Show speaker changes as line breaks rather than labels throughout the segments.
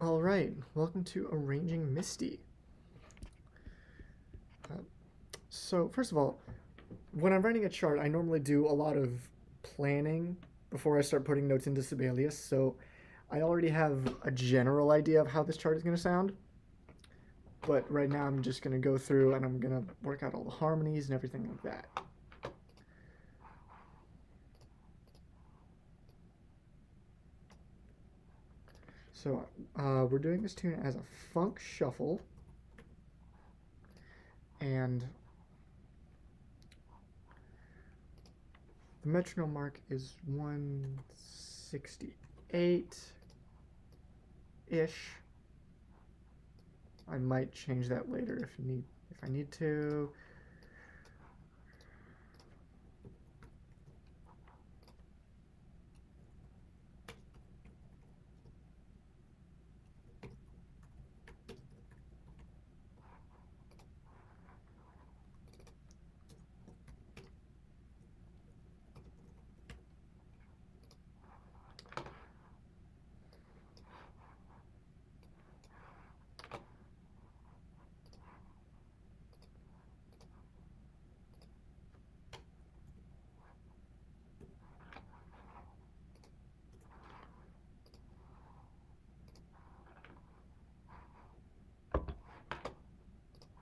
All right, welcome to Arranging Misty. Uh, so, first of all, when I'm writing a chart, I normally do a lot of planning before I start putting notes into Sibelius, so I already have a general idea of how this chart is going to sound. But right now I'm just going to go through and I'm going to work out all the harmonies and everything like that. So uh, we're doing this tune as a funk shuffle. And the metronome mark is 168-ish. I might change that later if need if I need to.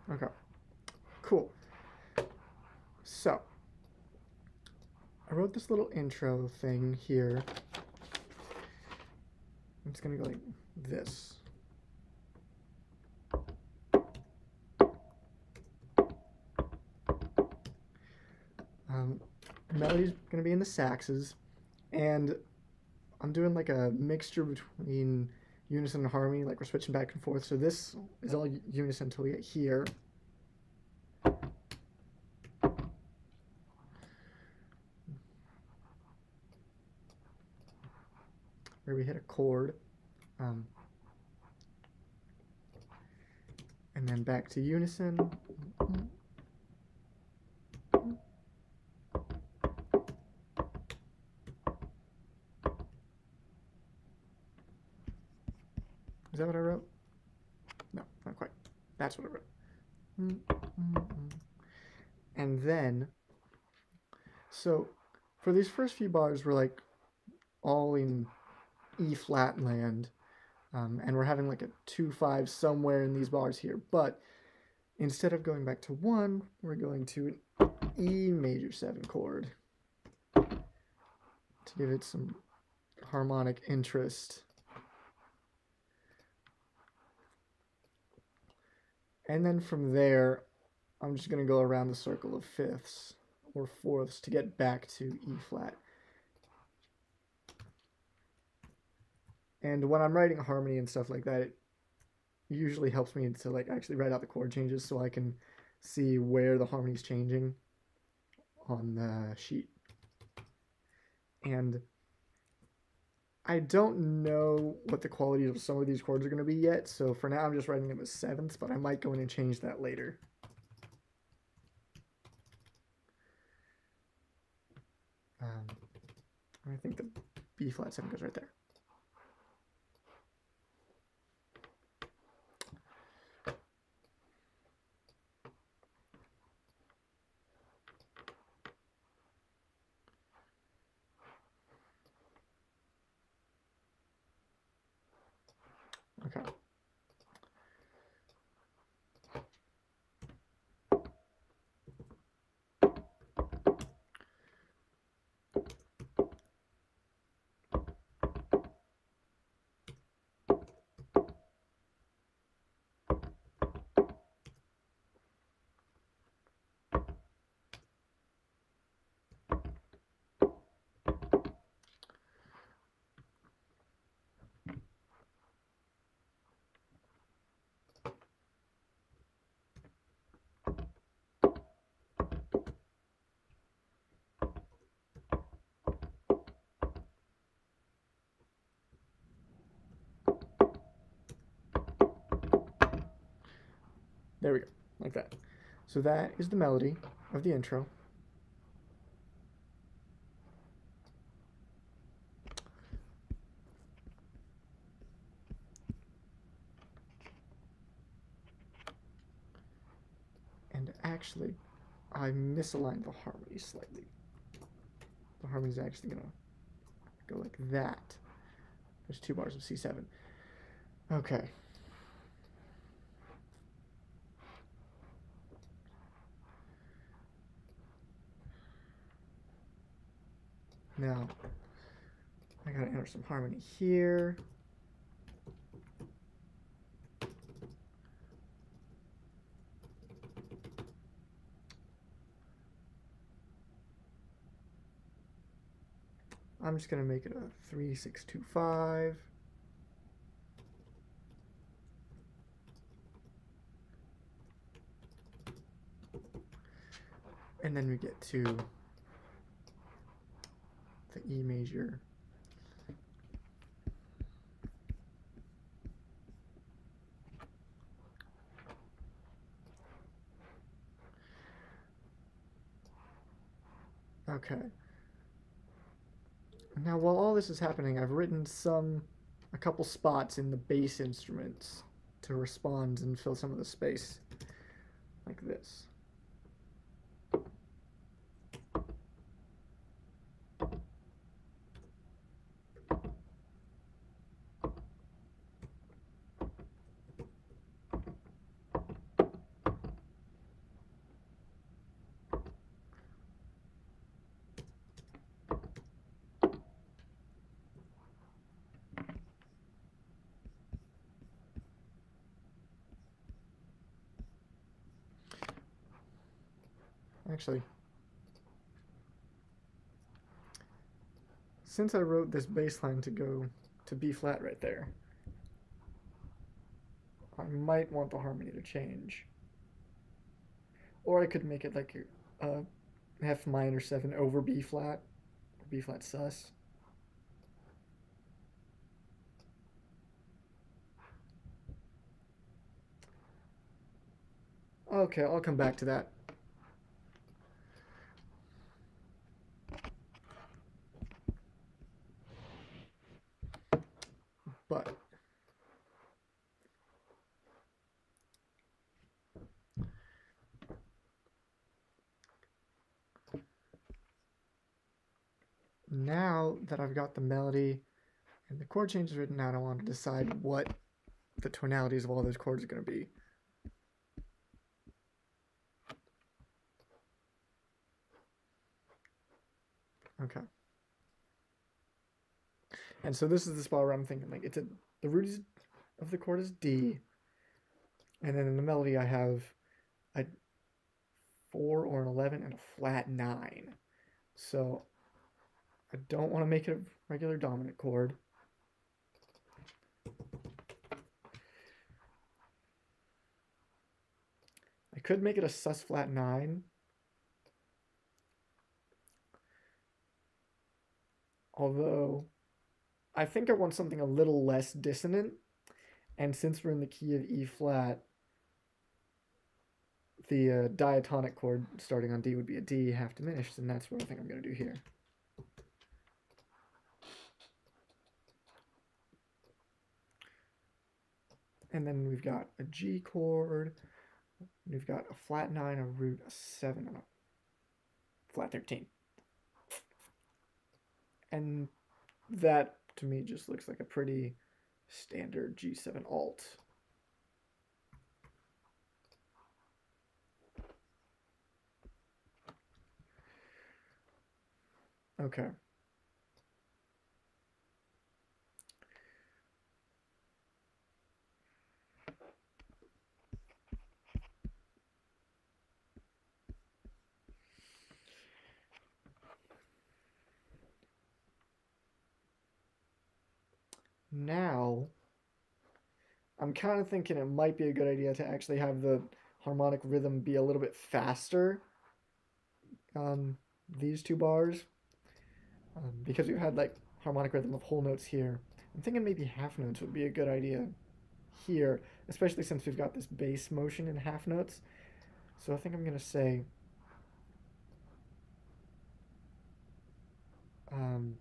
Okay. Cool. So, I wrote this little intro thing here. I'm just gonna go like this. Um, melody's gonna be in the saxes, and I'm doing like a mixture between unison and harmony, like we're switching back and forth. So this is all unison until we get here. We hit a chord. Um, and then back to unison. Is that what I wrote? No, not quite. That's what I wrote. And then, so for these first few bars, we're like all in E flat land, um, and we're having like a 2 5 somewhere in these bars here. But instead of going back to 1, we're going to an E major 7 chord to give it some harmonic interest. And then from there, I'm just going to go around the circle of fifths or fourths to get back to E flat. And when I'm writing harmony and stuff like that, it usually helps me to like actually write out the chord changes so I can see where the harmony is changing on the sheet. And I don't know what the quality of some of these chords are going to be yet, so for now I'm just writing them as sevenths, but I might go in and change that later. Um, I think the B flat 7 goes right there. There we go, like that. So that is the melody of the intro. And actually, I misaligned the harmony slightly. The harmony is actually gonna go like that. There's two bars of C7. Okay. Now, I gotta enter some harmony here. I'm just gonna make it a three, six, two, five. And then we get to E major. Okay. Now, while all this is happening, I've written some, a couple spots in the bass instruments to respond and fill some of the space, like this. Actually, since I wrote this bass line to go to B flat right there, I might want the harmony to change. Or I could make it like a a, a F minor 7 over B flat, B flat sus. Okay, I'll come back to that. But now that I've got the melody and the chord changes written out, I want to decide what the tonalities of all those chords are going to be. Okay. And so this is the spot where I'm thinking like it's a the root is, of the chord is D, and then in the melody I have a four or an eleven and a flat nine. So I don't want to make it a regular dominant chord. I could make it a sus flat nine. Although I think I want something a little less dissonant. And since we're in the key of E flat, the uh, diatonic chord starting on D would be a D half diminished, and that's what I think I'm going to do here. And then we've got a G chord, we've got a flat 9, a root, a 7, and a flat 13. And that to me just looks like a pretty standard G7 alt. Okay. Now I'm kind of thinking it might be a good idea to actually have the harmonic rhythm be a little bit faster on these two bars um, because we had like harmonic rhythm of whole notes here. I'm thinking maybe half notes would be a good idea here, especially since we've got this bass motion in half notes. So I think I'm going to say um,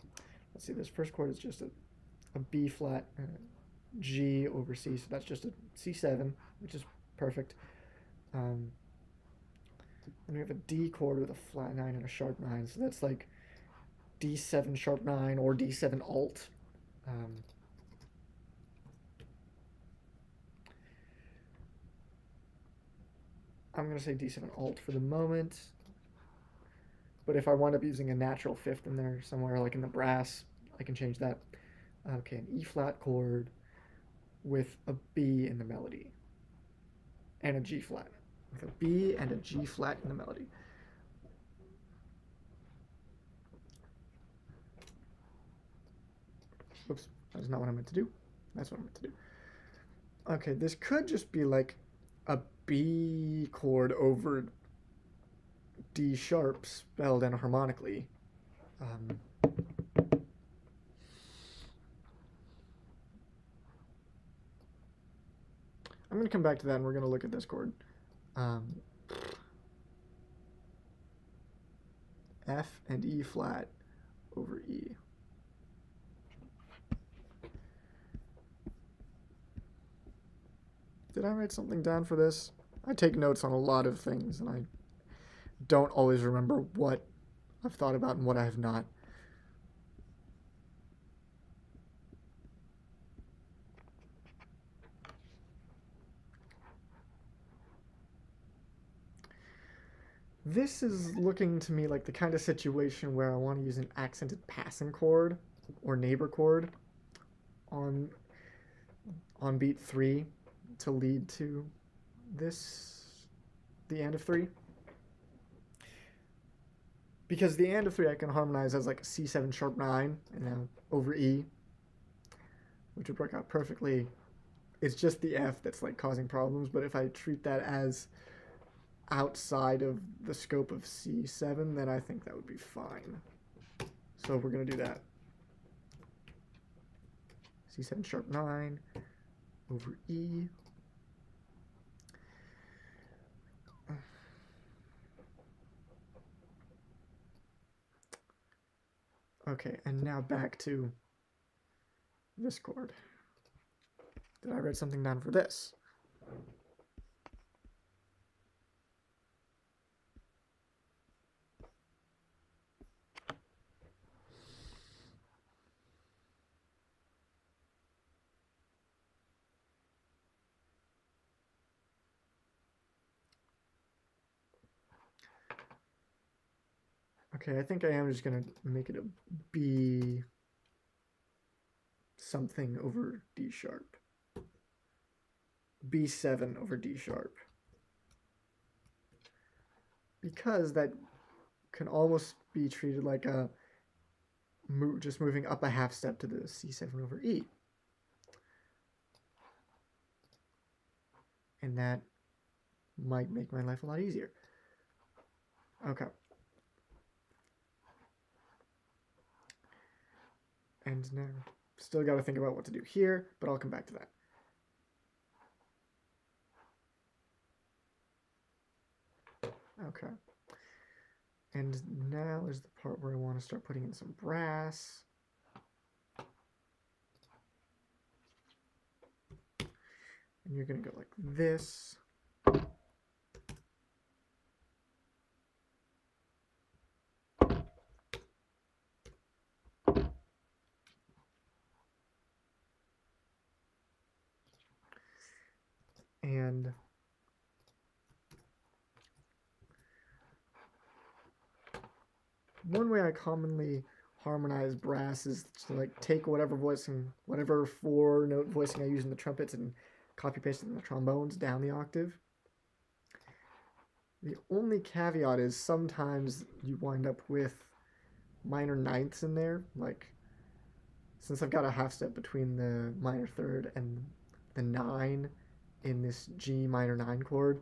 let's see, this first chord is just a a B flat uh, G over C, so that's just a C7, which is perfect. Um, And we have a D chord with a flat 9 and a sharp 9. So that's like D7 sharp 9 or D7 alt. Um, I'm going to say D7 alt for the moment. But if I wind up using a natural fifth in there somewhere, like in the brass, I can change that. Okay, an E flat chord with a B in the melody and a G flat. With a B and a G flat in the melody. Oops, that's not what I meant to do. That's what I meant to do. Okay, this could just be like a B chord over D sharp spelled enharmonically. Um, I'm going to come back to that and we're going to look at this chord. Um, F and E flat over E. Did I write something down for this? I take notes on a lot of things and I don't always remember what I've thought about and what I have not. This is looking to me like the kind of situation where I want to use an accented passing chord or neighbor chord on on beat 3 to lead to this the end of 3 because the end of 3 I can harmonize as like a C7 sharp 9 and then over E which would work out perfectly. It's just the F that's like causing problems but if I treat that as outside of the scope of C7, then I think that would be fine. So we're going to do that. C7 sharp 9 over E. Okay, and now back to this chord. Did I write something down for this? Okay, I think I am just going to make it a B something over D sharp. B7 over D sharp. Because that can almost be treated like a move, just moving up a half step to the C7 over E. And that might make my life a lot easier. Okay. And now, still got to think about what to do here, but I'll come back to that. Okay. And now is the part where I want to start putting in some brass. And you're going to go like this. And one way I commonly harmonize brass is to like take whatever voicing, whatever four note voicing I use in the trumpets and copy paste it in the trombones down the octave. The only caveat is sometimes you wind up with minor ninths in there, like since I've got a half step between the minor third and the nine, in this G minor 9 chord,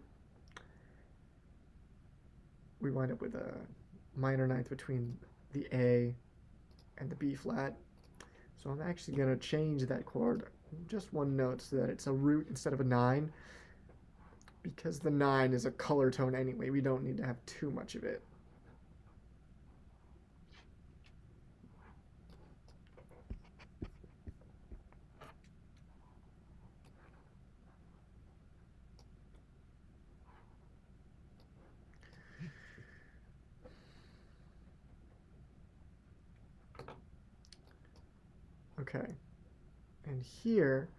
we wind up with a minor ninth between the A and the B flat. So I'm actually going to change that chord just one note so that it's a root instead of a 9. Because the 9 is a color tone anyway, we don't need to have too much of it. Okay. And here,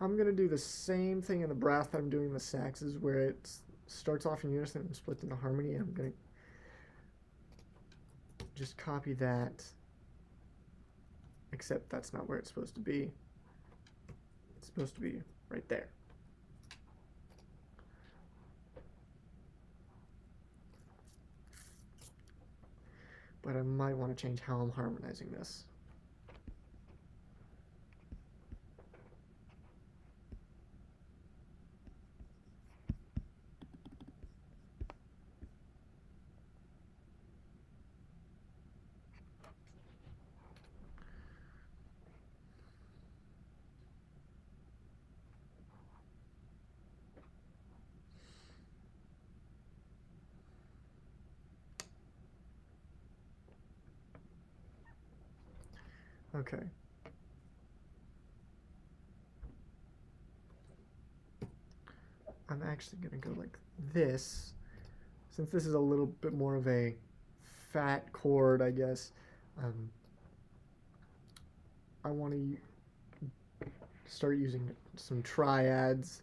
I'm going to do the same thing in the brass that I'm doing in the saxes, where it starts off in unison and splits into harmony. I'm going to just copy that, except that's not where it's supposed to be. It's supposed to be right there. But I might want to change how I'm harmonizing this. Okay. I'm actually going to go like this. Since this is a little bit more of a fat chord, I guess, um, I want to start using some triads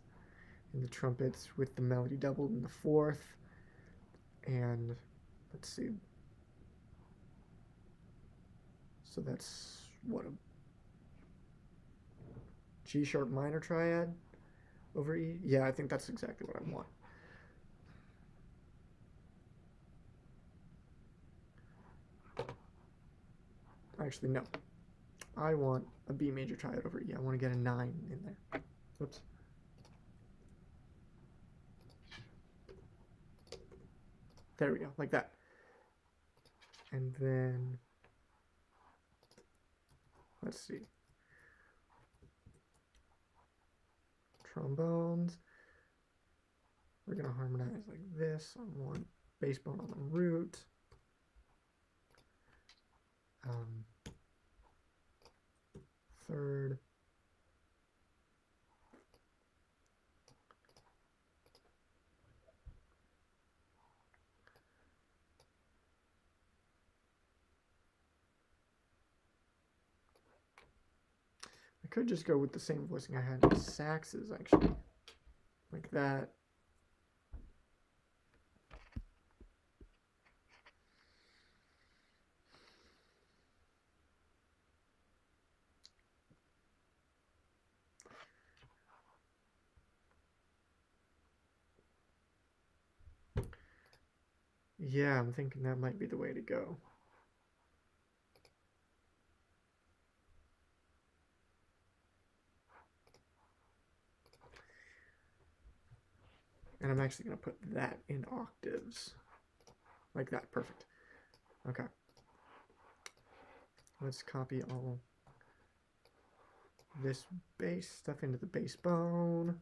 in the trumpets with the melody doubled in the fourth. And let's see. So that's what a G sharp minor triad over E? Yeah, I think that's exactly what I want. Actually, no. I want a B major triad over E. I want to get a 9 in there. Whoops. There we go, like that. And then Let's see. Trombones. We're going to harmonize like this on one bass bone on the root. Um, third. Could just go with the same voicing I had in saxes, actually. Like that. Yeah, I'm thinking that might be the way to go. And I'm actually going to put that in octaves. Like that. Perfect. Okay. Let's copy all this bass stuff into the bass bone.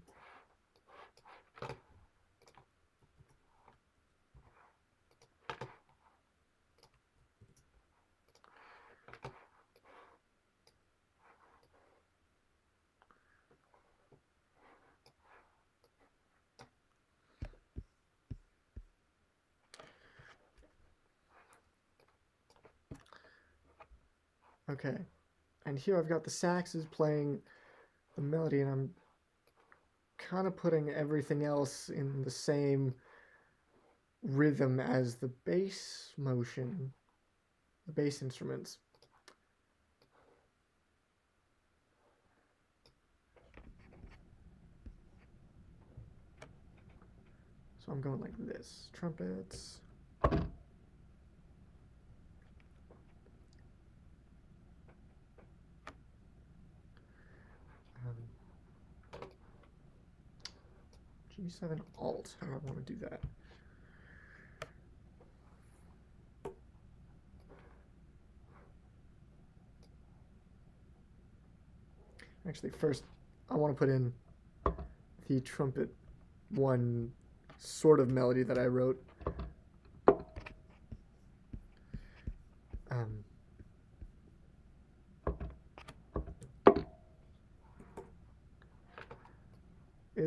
Okay. And here I've got the saxes playing the melody and I'm kind of putting everything else in the same rhythm as the bass motion, the bass instruments. So I'm going like this. Trumpets. G7 Alt, how I want to do that? Actually, first, I want to put in the trumpet one sort of melody that I wrote.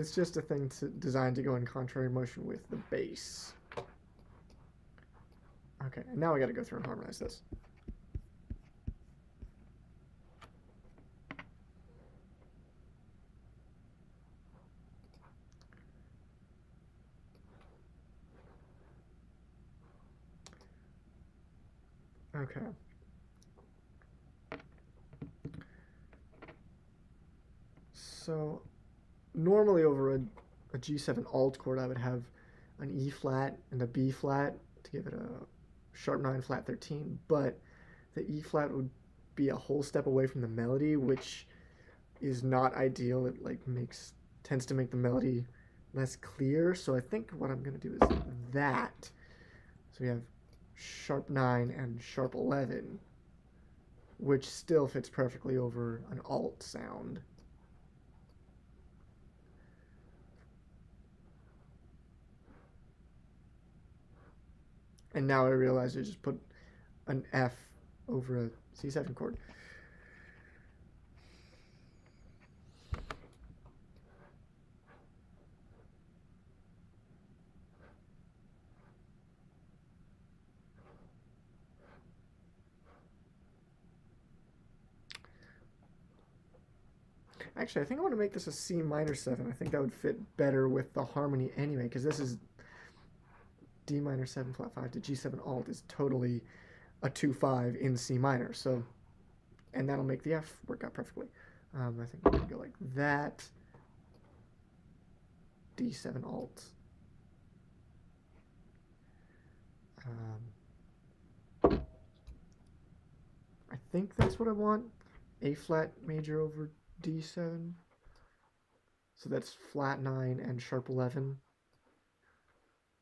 It's just a thing to, designed to go in contrary motion with the bass. Okay, now we gotta go through and harmonize this. Okay. G7 alt chord I would have an E flat and a B flat to give it a sharp 9 flat 13 but the E flat would be a whole step away from the melody which is not ideal. It like makes tends to make the melody less clear. So I think what I'm gonna do is that. So we have sharp 9 and sharp 11 which still fits perfectly over an alt sound And now I realize I just put an F over a C7 chord. Actually, I think I want to make this a C minor 7. I think that would fit better with the harmony anyway, because this is D minor 7 flat 5 to G7 alt is totally a 2 5 in C minor. So, and that'll make the F work out perfectly. Um, I think going to go like that. D7 alt. Um, I think that's what I want. A flat major over D7. So that's flat 9 and sharp 11.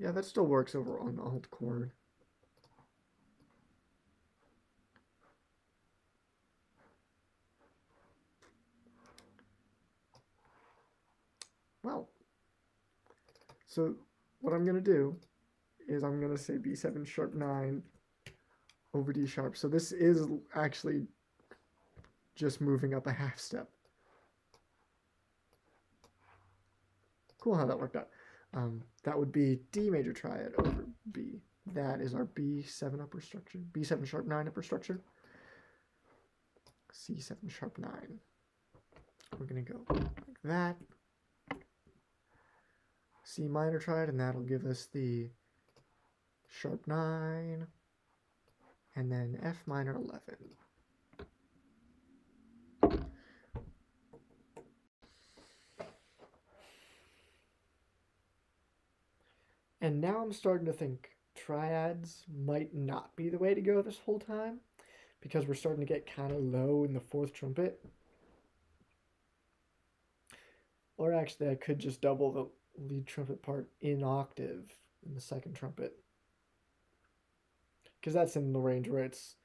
Yeah, that still works over on alt chord. Well, so what I'm going to do is I'm going to say B7 sharp 9 over D sharp. So this is actually just moving up a half step. Cool how that worked out. Um, that would be D major triad over B. That is our B7 upper structure, B7 sharp 9 upper structure, C7 sharp 9. We're going to go like that. C minor triad, and that'll give us the sharp 9, and then F minor 11. And now I'm starting to think triads might not be the way to go this whole time because we're starting to get kind of low in the fourth trumpet. Or actually, I could just double the lead trumpet part in octave in the second trumpet. Because that's in the range where it's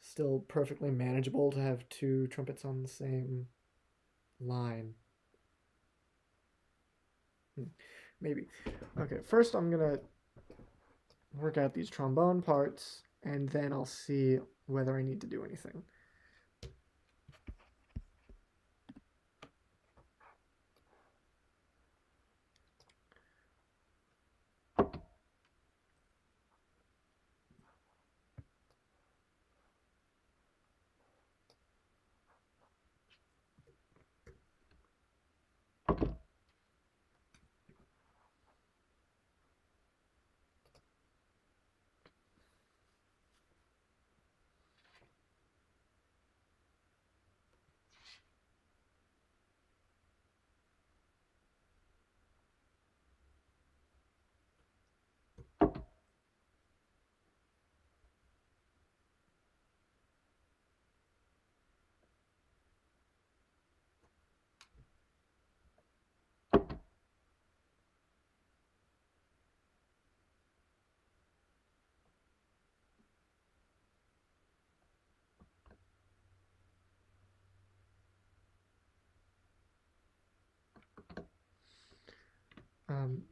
still perfectly manageable to have two trumpets on the same line. Hmm. Maybe. Okay, first I'm to work out these trombone parts, and then I'll see whether I need to do anything. Um,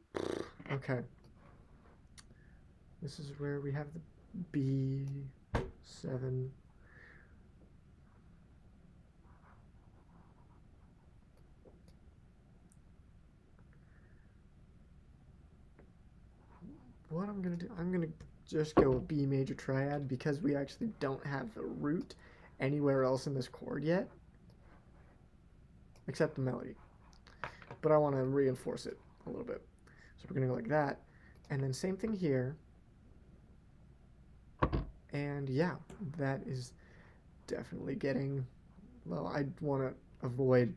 okay. This is where we have the B7. What I'm going to do, I'm going to just go a B major triad because we actually don't have the root anywhere else in this chord yet. Except the melody. But I want to reinforce it a little bit. So we're to go like that. And then same thing here. And yeah, that is definitely getting. Well, I want to avoid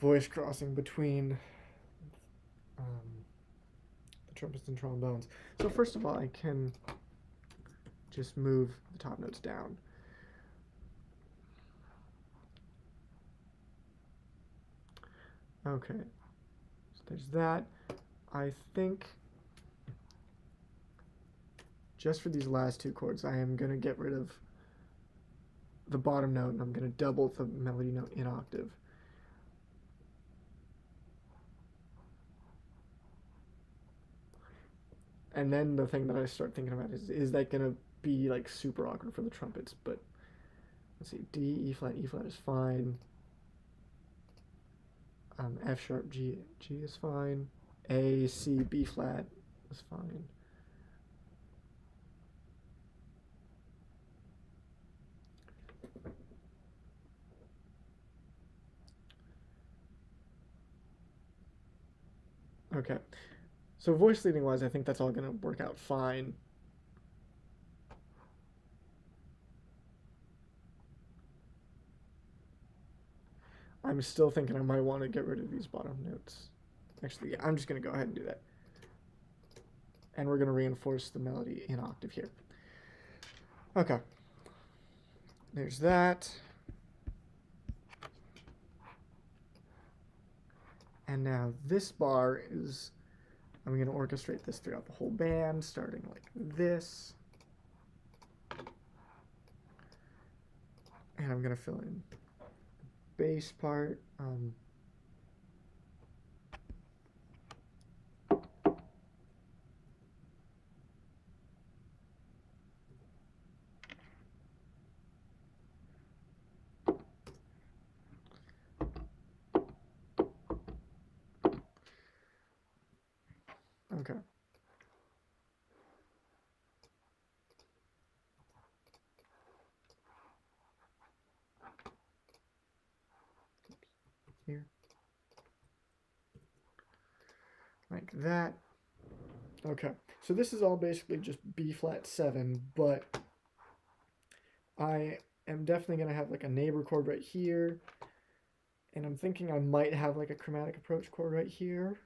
voice crossing between um, the trumpets and trombones. So first of all, I can just move the top notes down. Okay, there's that. I think just for these last two chords, I am going to get rid of the bottom note and I'm going to double the melody note in octave. And then the thing that I start thinking about is, is that going to be like super awkward for the trumpets? But let's see, D, E flat, E flat is fine. Um, F sharp, G, G is fine. A, C, B flat is fine. Okay. So voice leading wise, I think that's all going to work out fine. I'm still thinking I might want to get rid of these bottom notes. Actually, yeah, I'm just going to go ahead and do that. And we're going to reinforce the melody in octave here. Okay. There's that. And now this bar is, I'm going to orchestrate this throughout the whole band, starting like this. And I'm going to fill in bass part. Um, Okay. Here. Like that. Okay. So this is all basically just B flat 7, but I am definitely going to have like a neighbor chord right here. And I'm thinking I might have like a chromatic approach chord right here.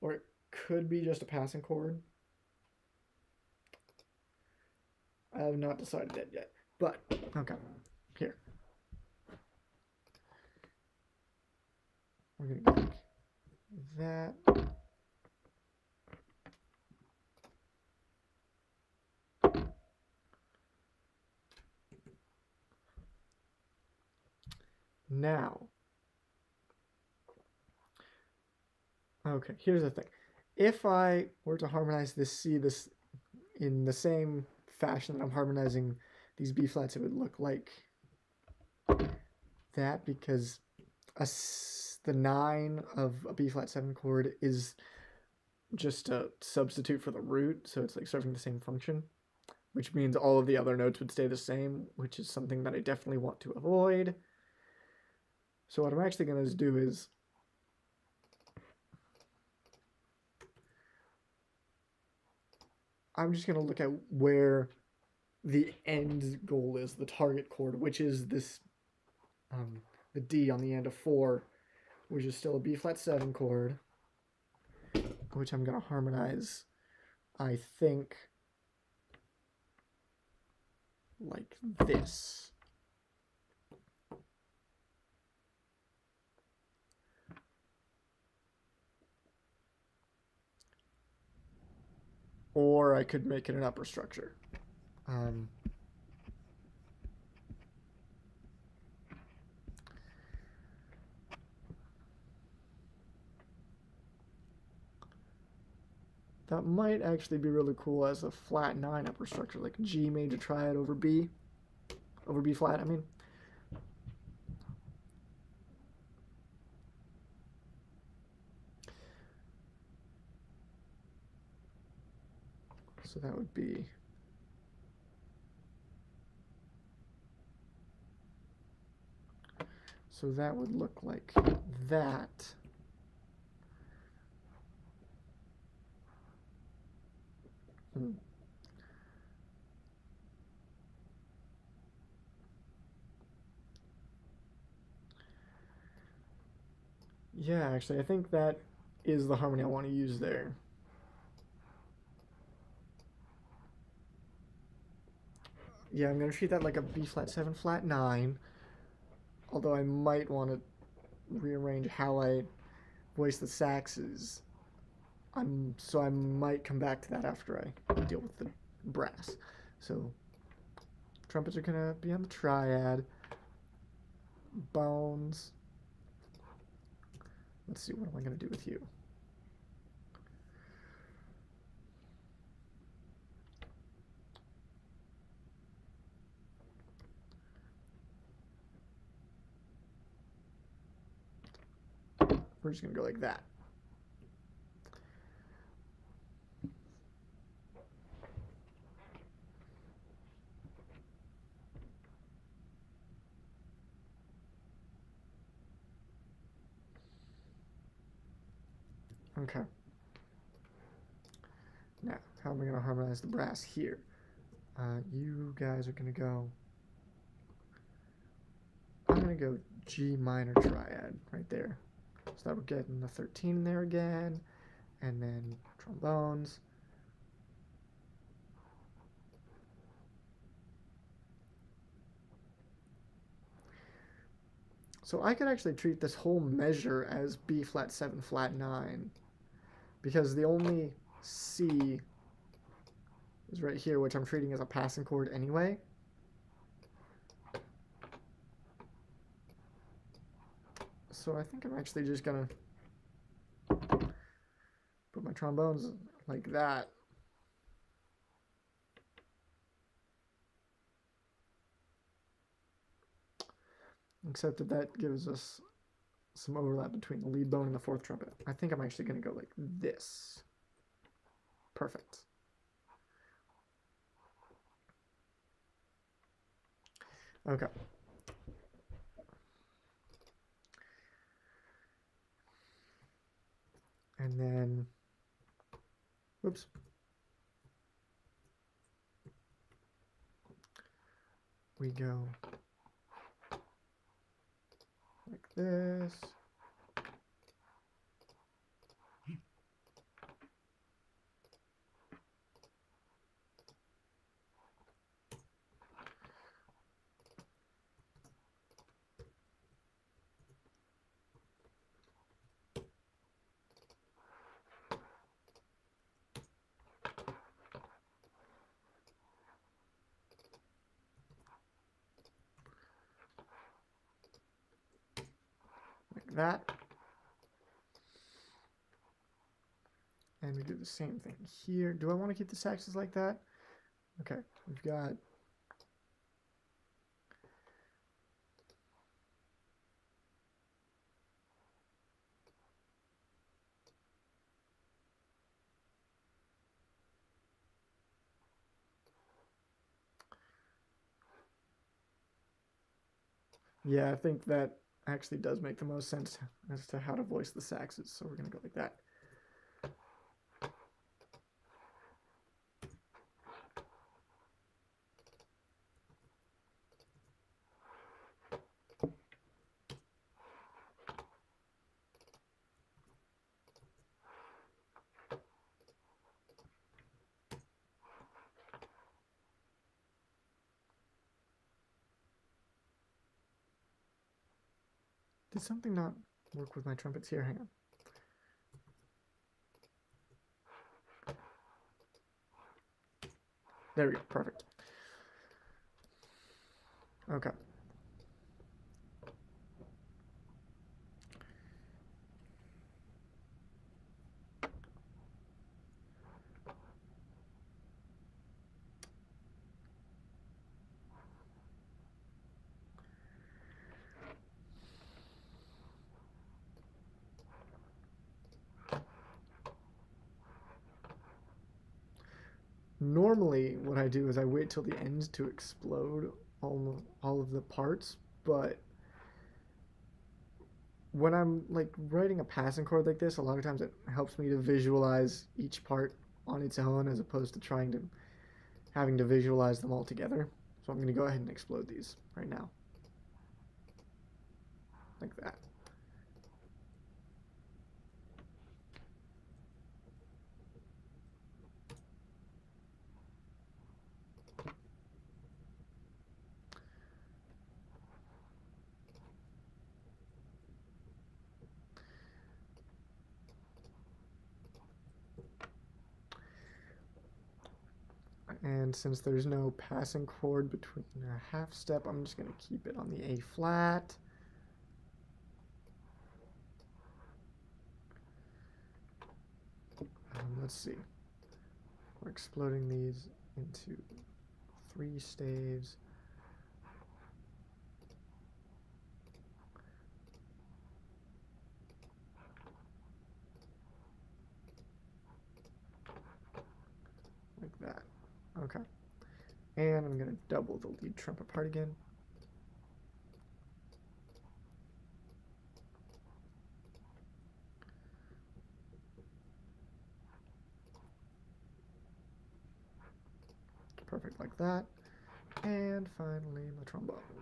or it could be just a passing chord. I have not decided that yet, but okay, here. We're gonna go like that. Now, Okay, here's the thing. If I were to harmonize this C this in the same fashion that I'm harmonizing these B flats, it would look like that because a, the 9 of a B flat 7 chord is just a substitute for the root, so it's like serving the same function, which means all of the other notes would stay the same, which is something that I definitely want to avoid. So what I'm actually going to do is I'm just going to look at where the end goal is, the target chord, which is this, um, the D on the end of 4, which is still a B flat 7 chord, which I'm going to harmonize, I think, like this. Or I could make it an upper structure. Um, that might actually be really cool as a flat 9 upper structure, like G major triad over B, over B flat, I mean. So that would be So that would look like that. Hmm. Yeah, actually, I think that is the harmony I want to use there. Yeah, I'm to treat that like a B flat 7 flat 9. Although I might want to rearrange how I voice the saxes. I'm, so I might come back to that after I deal with the brass. So trumpets are going to be on the triad. Bones. Let's see, what am I going to do with you? We're just going to go like that. Okay. Now, how am I going to harmonize the brass here? Uh, you guys are going to go... I'm going to go G minor triad right there. So that we're getting the 13 there again. And then trombones. So I could actually treat this whole measure as B flat 7 flat 9 because the only C is right here, which I'm treating as a passing chord anyway. So I think I'm actually just gonna put my trombones like that. Except that that gives us some overlap between the lead bone and the fourth trumpet. I think I'm actually going to go like this. Perfect. Okay. And then, whoops. We go like this. That. And we do the same thing here. Do I want to keep the saxes like that? Okay, we've got Yeah, I think that actually does make the most sense as to how to voice the saxes. So we're going to go like that. Something not work with my trumpets here? Hang on. There we go. Perfect. Okay. Normally what I do is I wait till the end to explode all all of the parts, but when I'm like writing a passing chord like this, a lot of times it helps me to visualize each part on its own as opposed to trying to having to visualize them all together. So I'm going to go ahead and explode these right now. Like that. And since there's no passing chord between a half step, I'm just going to keep it on the A flat. Um, let's see. We're exploding these into three staves. Like that. Okay. And I'm going to double the lead trumpet part again. Perfect like that. And finally, my trombones.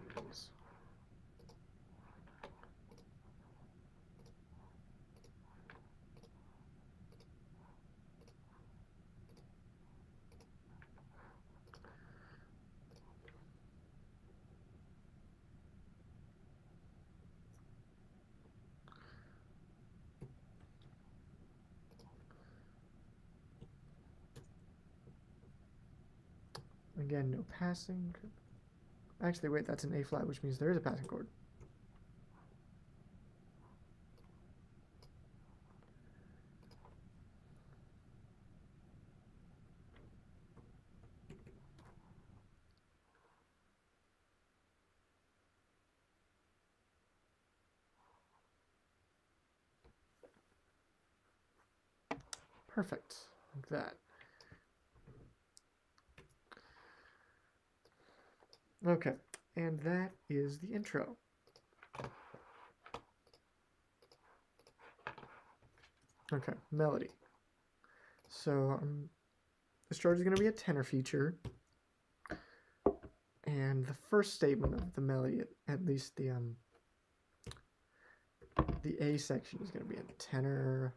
Again, no passing. Actually, wait, that's an A flat, which means there is a passing chord. Perfect, like that. Okay, and that is the intro. Okay, melody. So um, this chart is going to be a tenor feature. And the first statement of the melody, at, least the um, the A section is going to be a tenor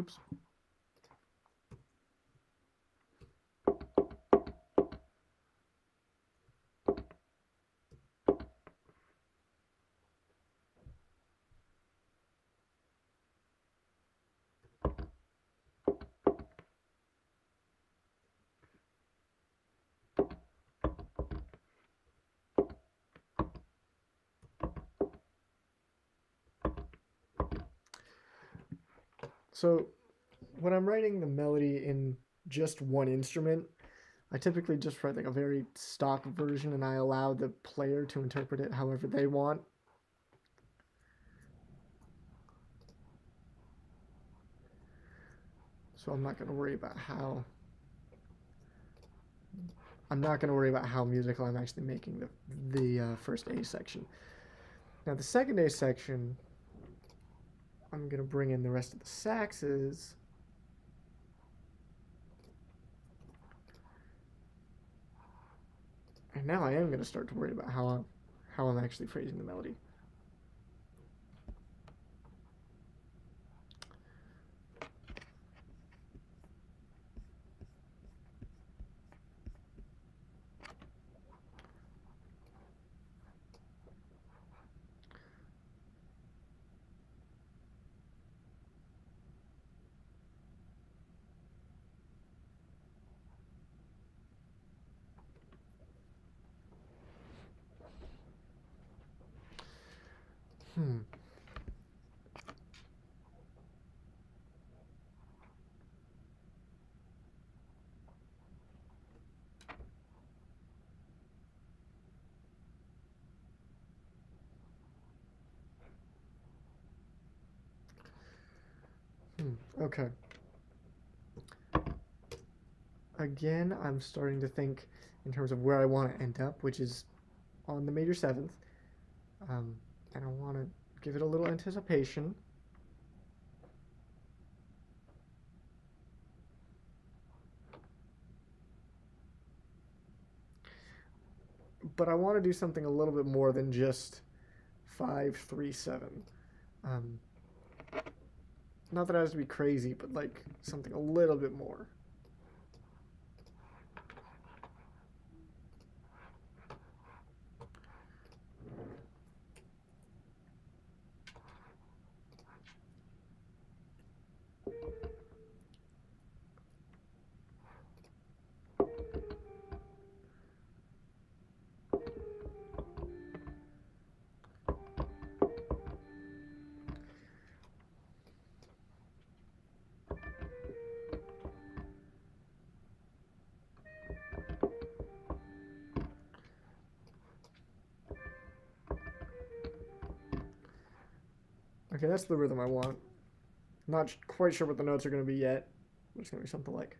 Oops. So when I'm writing the melody in just one instrument, I typically just write like a very stock version and I allow the player to interpret it however they want. So I'm not going to worry about how I'm not going to worry about how musical I'm actually making the the uh, first A section. Now the second A section I'm going to bring in the rest of the saxes. And now I am going to start to worry about how I'm, how I'm actually phrasing the melody. Hmm. Hmm, okay. Again, I'm starting to think in terms of where I want to end up, which is on the major seventh. Um, and I want to give it a little anticipation. But I want to do something a little bit more than just five, three, seven. Um, not that it has to be crazy, but like something a little bit more. Okay, that's the rhythm I want. Not quite sure what the notes are going to be yet. It's going to be something like.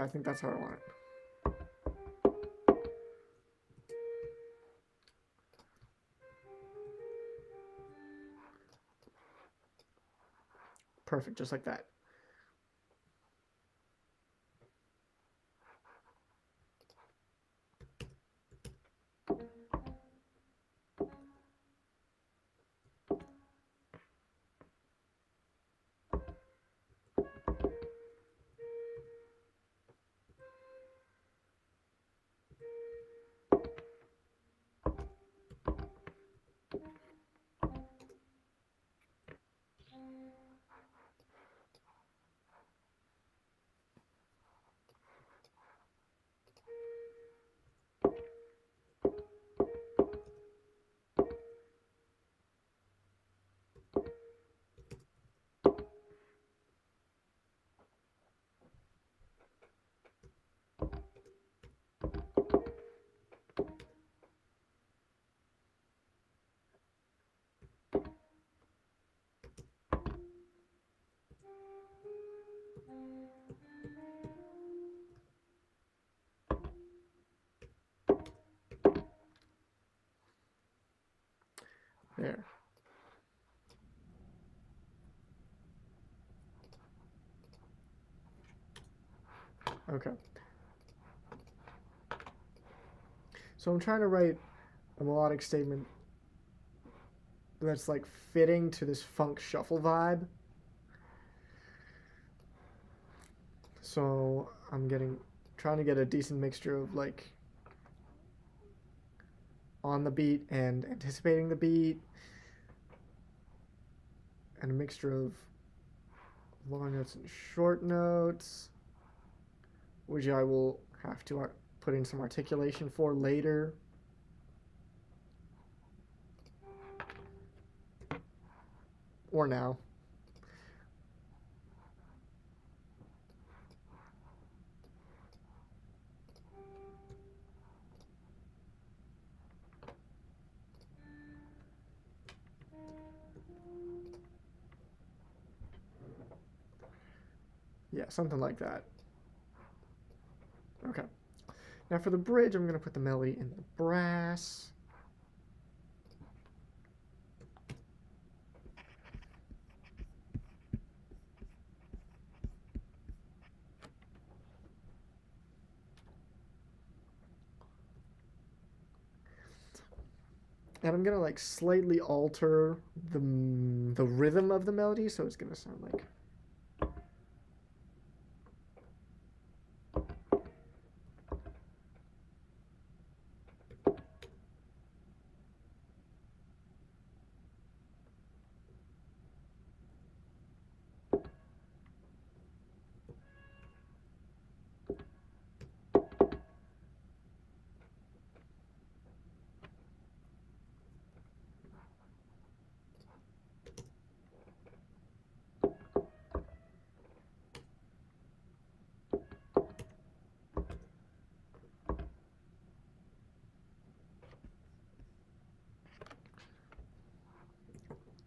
Yeah, I think that's how I want it. Perfect, just like that. There. Okay. So I'm trying to write a melodic statement that's like fitting to this funk shuffle vibe. So I'm getting trying to get a decent mixture of like on the beat and anticipating the beat and a mixture of long notes and short notes which I will have to uh, put in some articulation for later. Or now. Something like that. Okay. Now for the bridge, I'm going to put the melody in the brass. And I'm going to like slightly alter the, the rhythm of the melody, so it's going to sound like...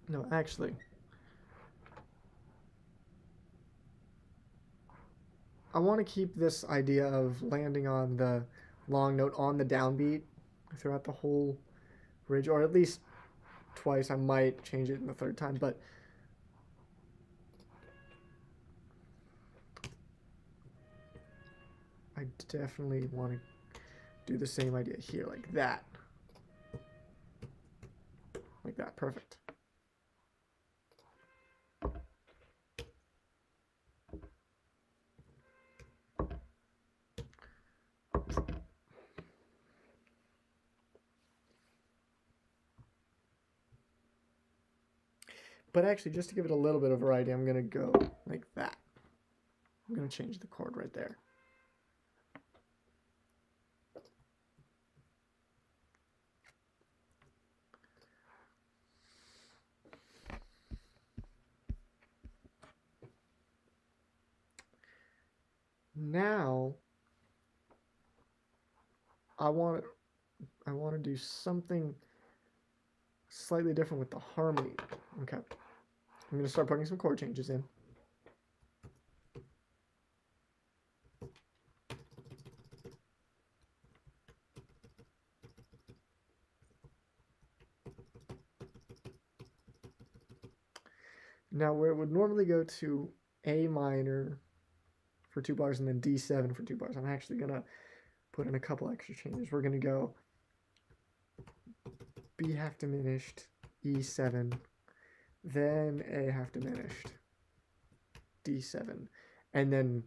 No, actually. I want to keep this idea of landing on the long note on the downbeat throughout the whole bridge, or at least twice. I might change it in the third time, but I definitely want to do the same idea here, like that. Like that, perfect. But actually, just to give it a little bit of variety, I'm going to go like that. I'm going to change the chord right there. Now, I want I want to do something slightly different with the harmony. Okay. I'm going to start putting some chord changes in. Now, where it would normally go to A minor for two bars and then D7 for two bars, I'm actually going to put in a couple extra changes. We're going to go B half diminished, E7, then A half diminished, D7, and then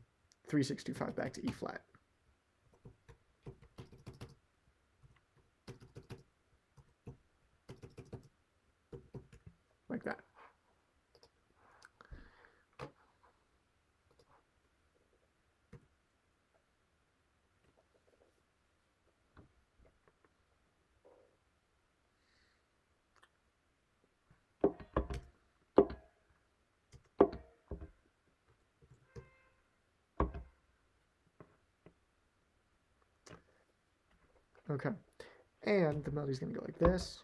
3625 back to E flat. Like that. Okay. And the melody's to go like this.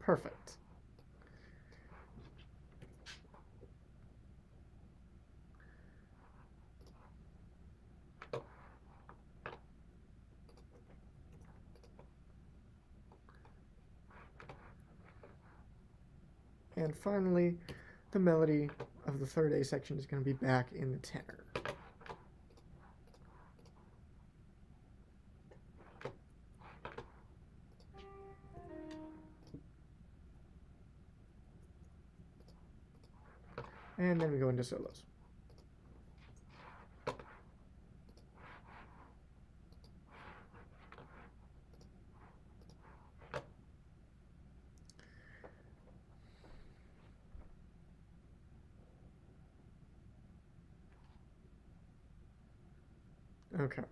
Perfect. And finally, the melody of the third A section is going to be back in the tenor. And then we go into solos. Okay.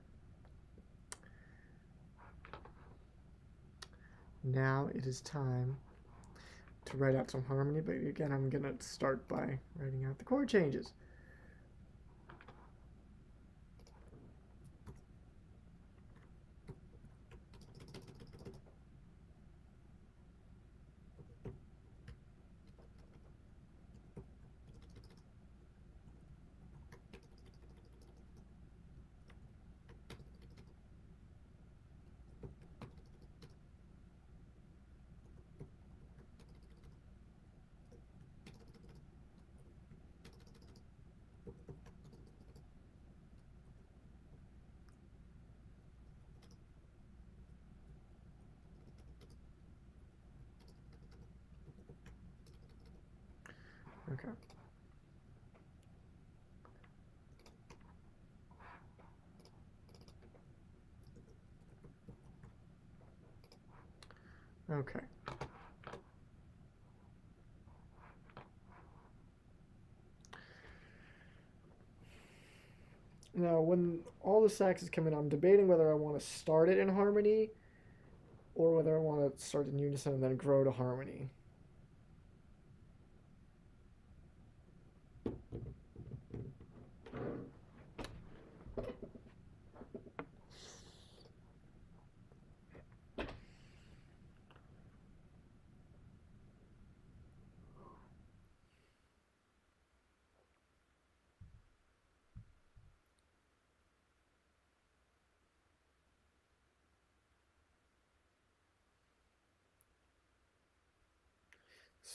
Now it is time to write out some harmony, but again, I'm going to start by writing out the chord changes. Okay. Okay. Now, when all the saxes come in, I'm debating whether I want to start it in harmony or whether I want to start in unison and then grow to harmony.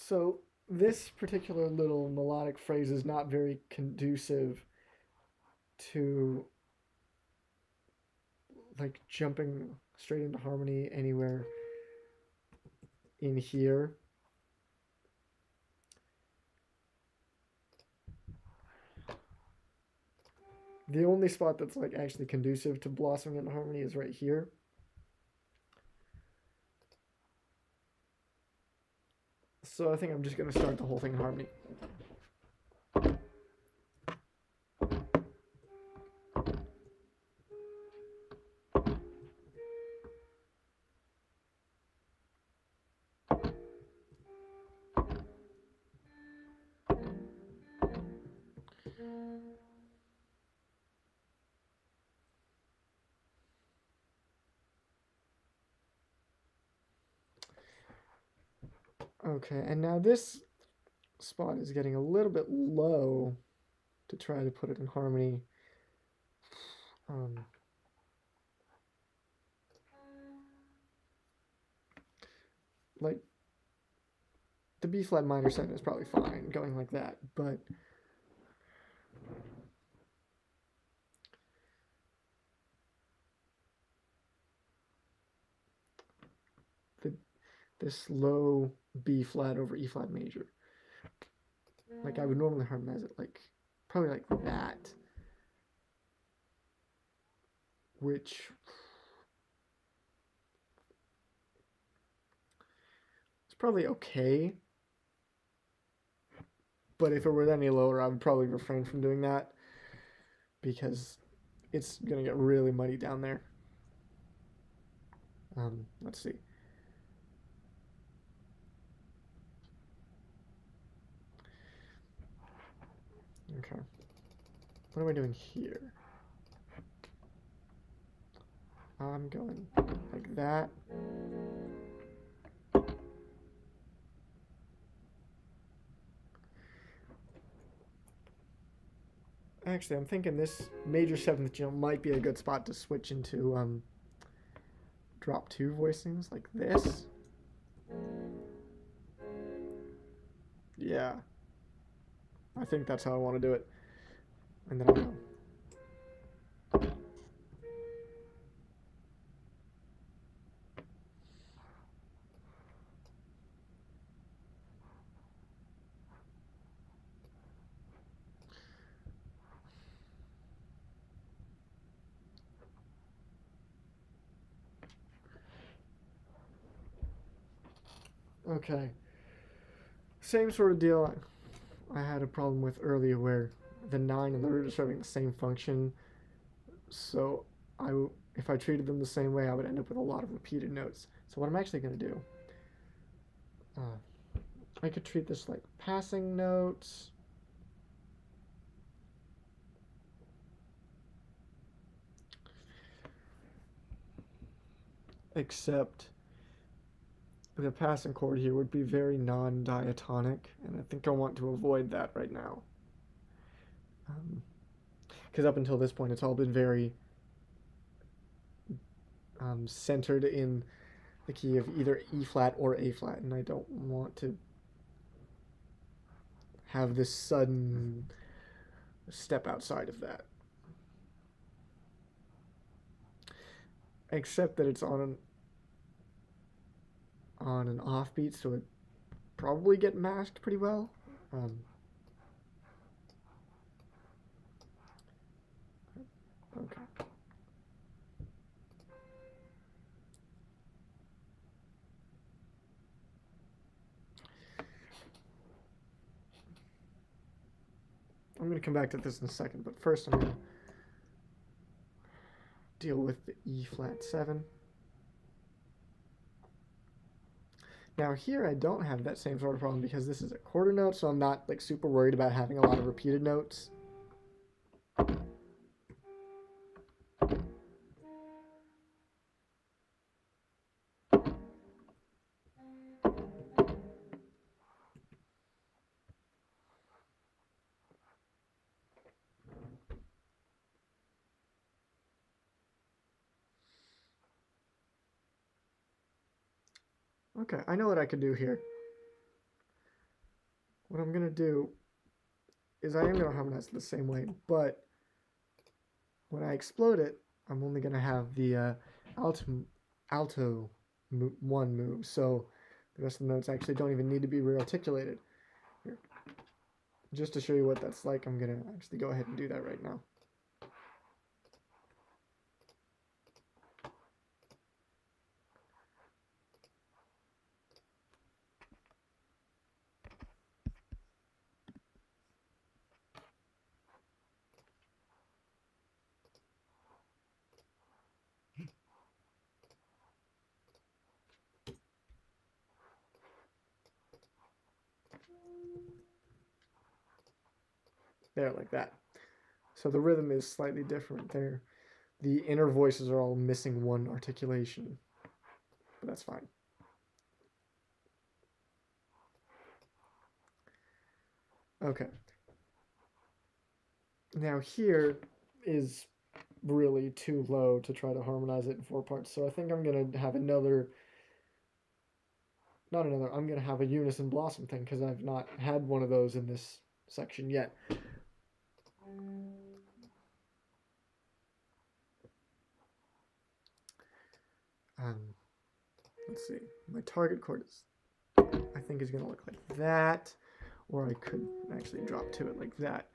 So this particular little melodic phrase is not very conducive to like jumping straight into harmony anywhere in here. The only spot that's like actually conducive to blossoming into harmony is right here. So I think I'm just going to start the whole thing in harmony. Okay, and now this spot is getting a little bit low to try to put it in harmony. Um, like the B flat minor seven is probably fine going like that, but the this low B flat over E flat major. Like I would normally harmonize it like probably like that. Which it's probably okay. But if it were any lower, I would probably refrain from doing that because it's going to get really muddy down there. Um, let's see. Okay. What am I doing here? I'm going like that. Actually, I'm thinking this major seventh jump might be a good spot to switch into um, drop two voicings like this. Yeah. I think that's how I want to do it. And then I'll go. Okay. Same sort of deal. I had a problem with earlier where the 9 and the root are serving the same function. So I, if I treated them the same way, I would end up with a lot of repeated notes. So what I'm actually going to do, uh, I could treat this like passing notes. Except the passing chord here would be very non-diatonic, and I think I want to avoid that right now. Because um, up until this point, it's all been very um, centered in the key of either E flat or A flat, and I don't want to have this sudden step outside of that. Except that it's on an on an offbeat, so it probably get masked pretty well. Um, okay. I'm going to come back to this in a second, but first I'm going to deal with the E flat 7. Now here I don't have that same sort of problem because this is a quarter note, so I'm not like super worried about having a lot of repeated notes. Okay, I know what I could do here. What I'm going to do is I am going to harmonize the same way, but when I explode it, I'm only going to have the uh, alto, alto mo one move, so the rest of the notes actually don't even need to be rearticulated. Here. Just to show you what that's like, I'm going to actually go ahead and do that right now. there like that. So the rhythm is slightly different there. The inner voices are all missing one articulation, but that's fine. Okay. Now here is really too low to try to harmonize it in four parts, so I think I'm going to have another not another, I'm going to have a unison blossom thing because I've not had one of those in this section yet. Let's see. My target chord is, I think, is going to look like that, or I could actually drop to it like that.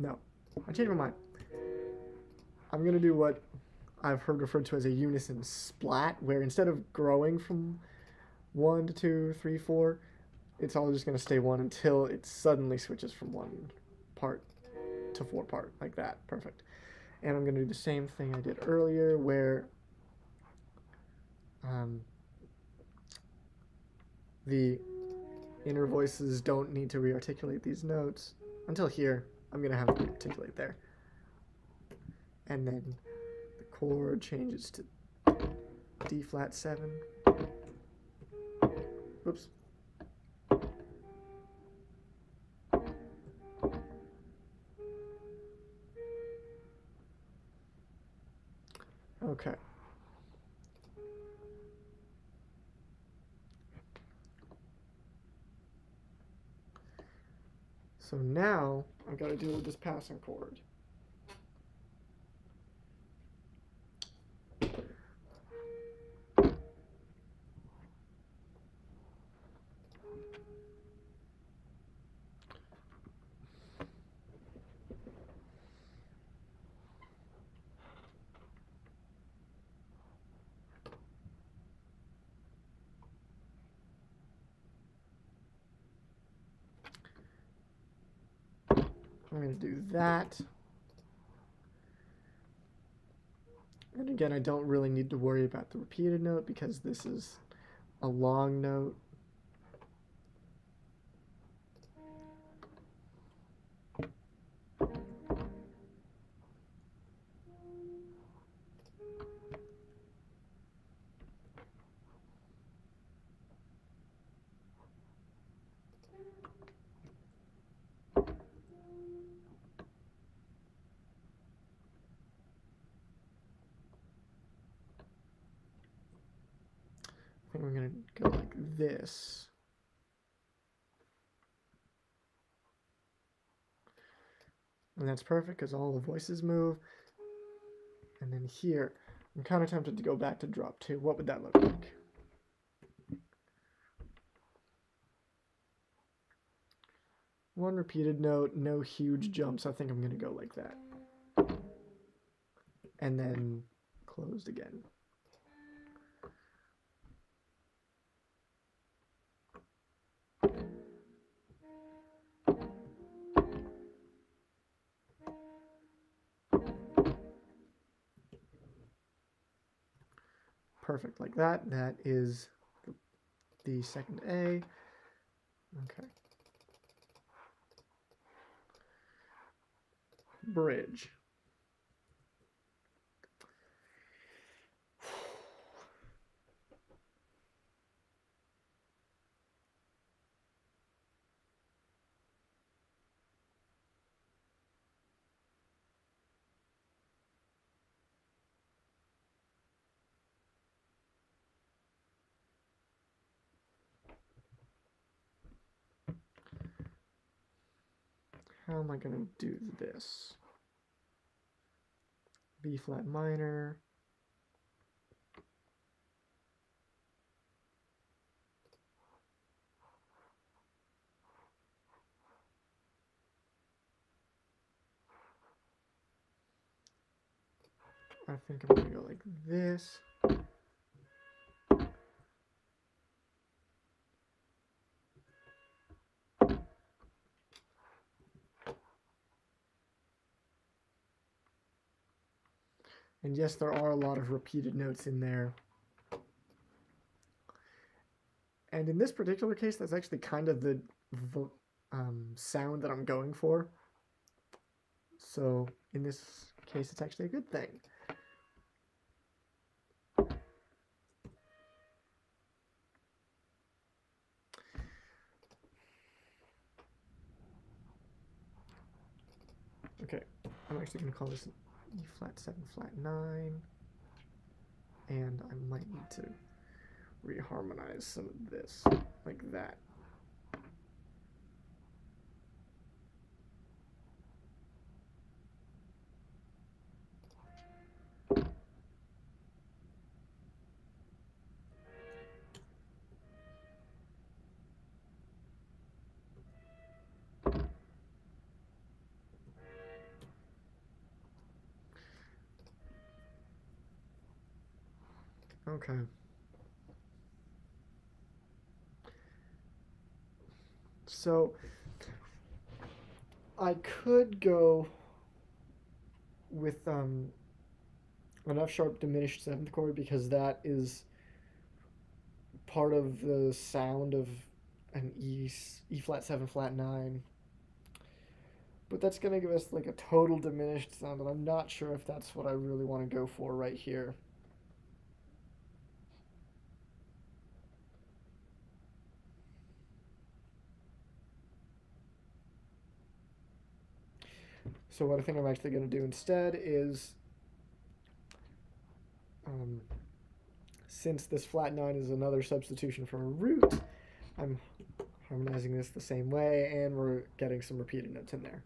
No, I changed my mind. I'm gonna do what I've heard referred to as a unison splat, where instead of growing from one to two, three, four, it's all just gonna stay one until it suddenly switches from one part to four part, like that. Perfect. And I'm gonna do the same thing I did earlier, where um, the inner voices don't need to rearticulate these notes until here. I'm going to have to articulate there. And then the chord changes to D flat 7. Oops. Okay. So now I've got to deal with this passing chord. I'm going to do that. And again, I don't really need to worry about the repeated note because this is a long note. we're going to go like this. And that's perfect because all the voices move. And then here, I'm kind of tempted to go back to drop two. What would that look like? One repeated note, no huge jumps. I think I'm going to go like that. And then closed again. Perfect, like that. That is the second A. Okay. Bridge. How am I going to do this? B flat minor. I think I'm going to go like this. And yes, there are a lot of repeated notes in there. And in this particular case, that's actually kind of the um, sound that I'm going for. So in this case, it's actually a good thing. Okay, I'm actually going to call this E flat 7, flat 9. And I might need to reharmonize some of this like that. Okay. So I could go with um, an F sharp diminished seventh chord because that is part of the sound of an E E flat seven flat nine. But that's gonna give us like a total diminished sound, and I'm not sure if that's what I really want to go for right here. So what I think I'm actually going to do instead is, um, since this flat 9 is another substitution for a root, I'm harmonizing this the same way, and we're getting some repeated notes in there.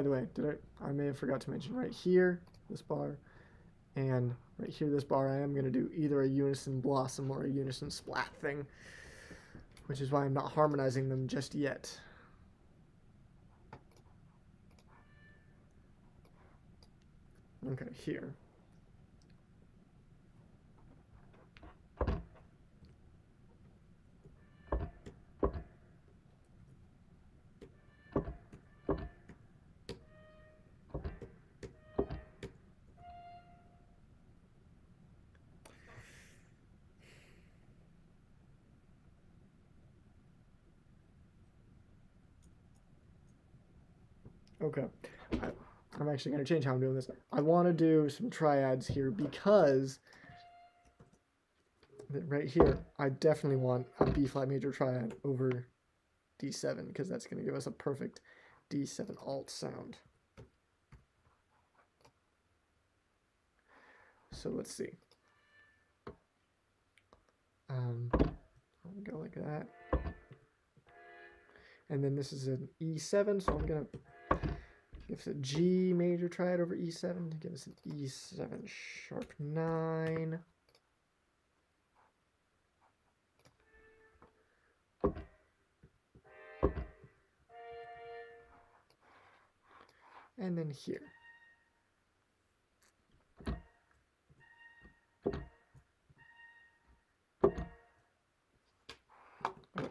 By the way, did I, I may have forgot to mention right here, this bar, and right here, this bar, I am going to do either a unison blossom or a unison splat thing, which is why I'm not harmonizing them just yet. Okay, here. Okay. I, I'm actually going to change how I'm doing this. I want to do some triads here because right here, I definitely want a B flat major triad over D7 because that's going to give us a perfect D7 alt sound. So let's see. Um, I'll go like that. And then this is an E7, so I'm going to give us a G major triad over E7 to give us an E7 sharp 9. And then here.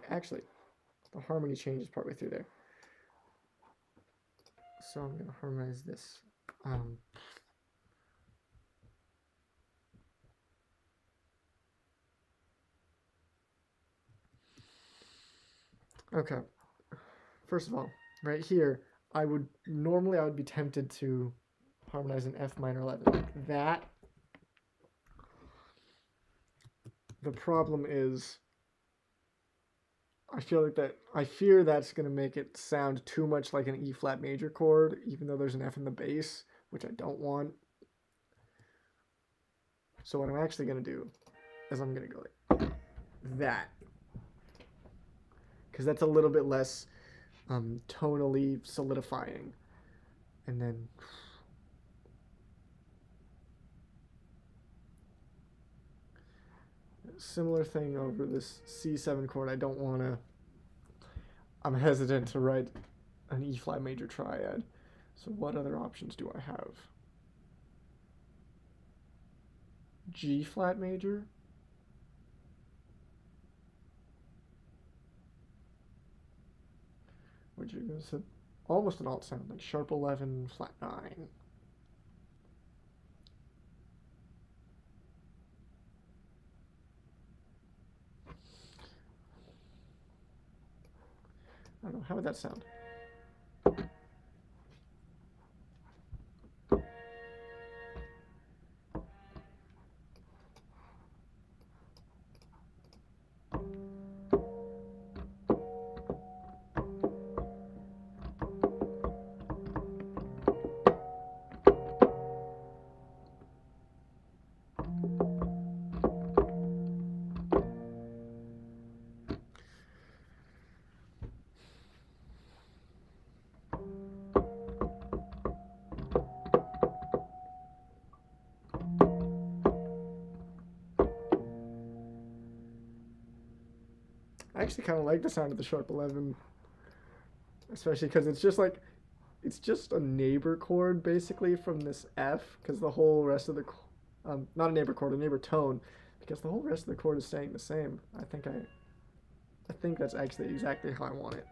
actually, the harmony changes partway through there. So I'm to harmonize this. Um, okay. First of all, right here, I would normally I would be tempted to harmonize an F minor 11. That the problem is I feel like that I fear that's going to make it sound too much like an E flat major chord even though there's an F in the bass, which I don't want. So what I'm actually going to do is I'm going to go like that. Cuz that's a little bit less um, tonally solidifying. And then similar thing over this C7 chord. I don't want to, I'm hesitant to write an E flat major triad. So what other options do I have? G flat major? Which is almost an alt sound, like sharp 11, flat 9. I don't know, how would that sound? Actually kind of like the sound of the sharp 11, especially because it's just like, it's just a neighbor chord basically from this F, because the whole rest of the, um, not a neighbor chord, a neighbor tone, because the whole rest of the chord is staying the same. I think I, I think that's actually exactly how I want it.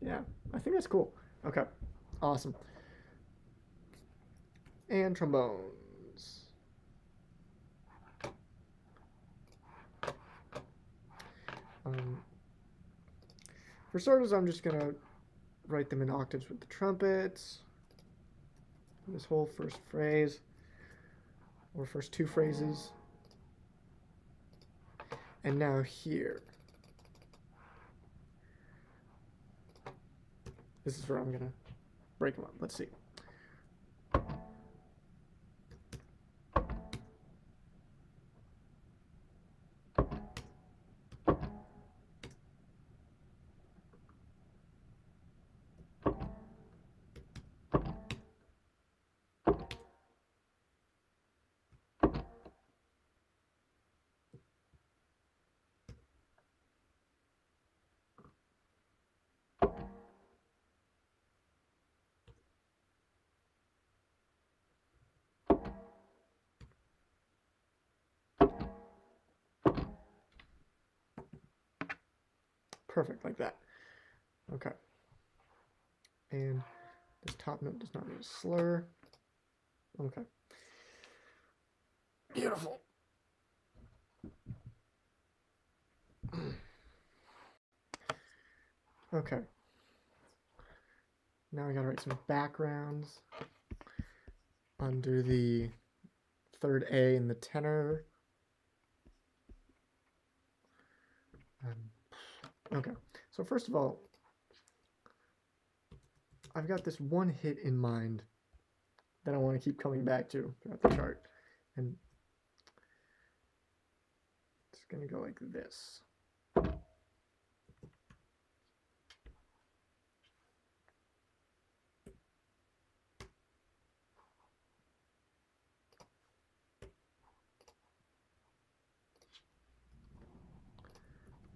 Yeah, I think that's cool. Okay, awesome. And trombone. Um, for starters, I'm just going to write them in octaves with the trumpets. This whole first phrase, or first two phrases. And now here. This is where I'm going to break them up. Let's see. Perfect, like that. Okay. And this top note does not need a slur. Okay. Beautiful. Okay. Now we gotta write some backgrounds under the third A in the tenor. Um, okay, so first of all, I've got this one hit in mind that I want to keep coming back to throughout the chart. And it's going to go like this.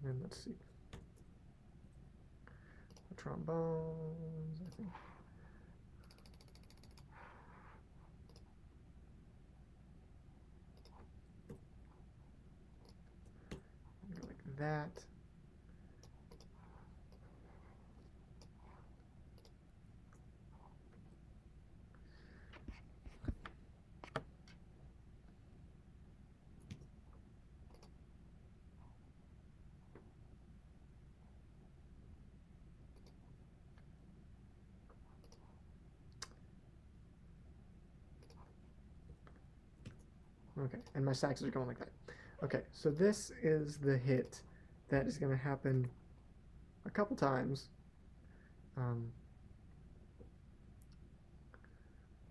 And let's see. Trombones, I think. Like that. Okay, and my saxes are going like that. Okay, so this is the hit that is going to happen a couple times. Um,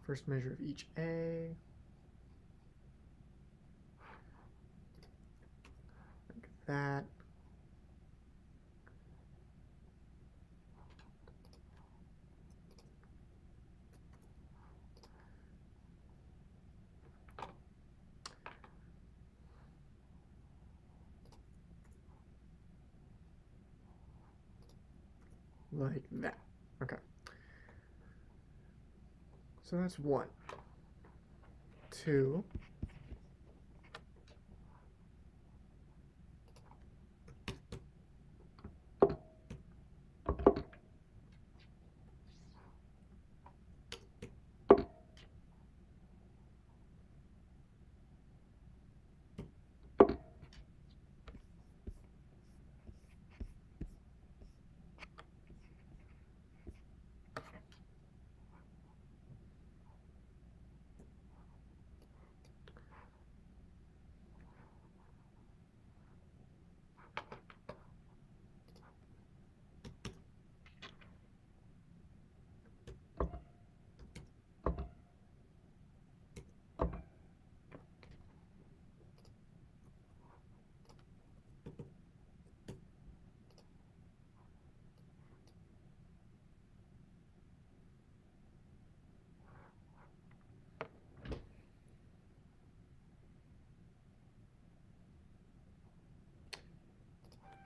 first measure of each A. Like that. Like that. Okay. So that's one. Two.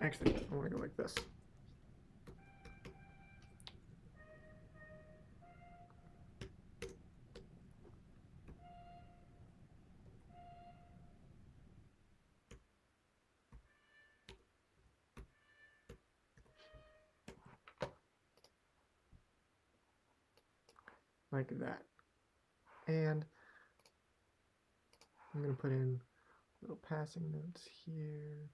Actually, I want to go like this. Like that. And I'm going to put in little passing notes here.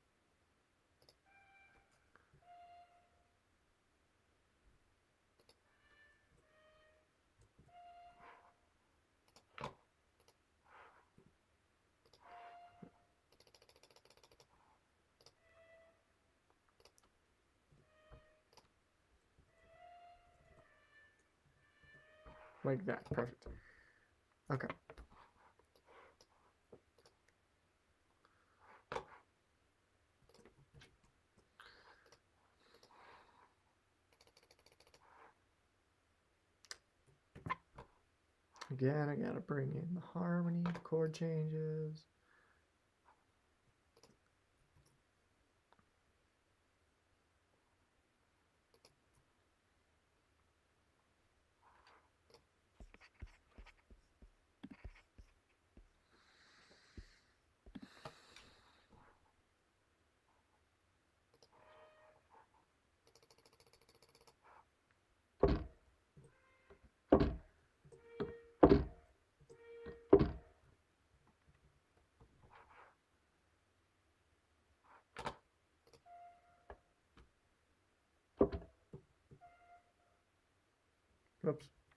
Like that. Perfect. Okay. Again, I gotta bring in the harmony, chord changes.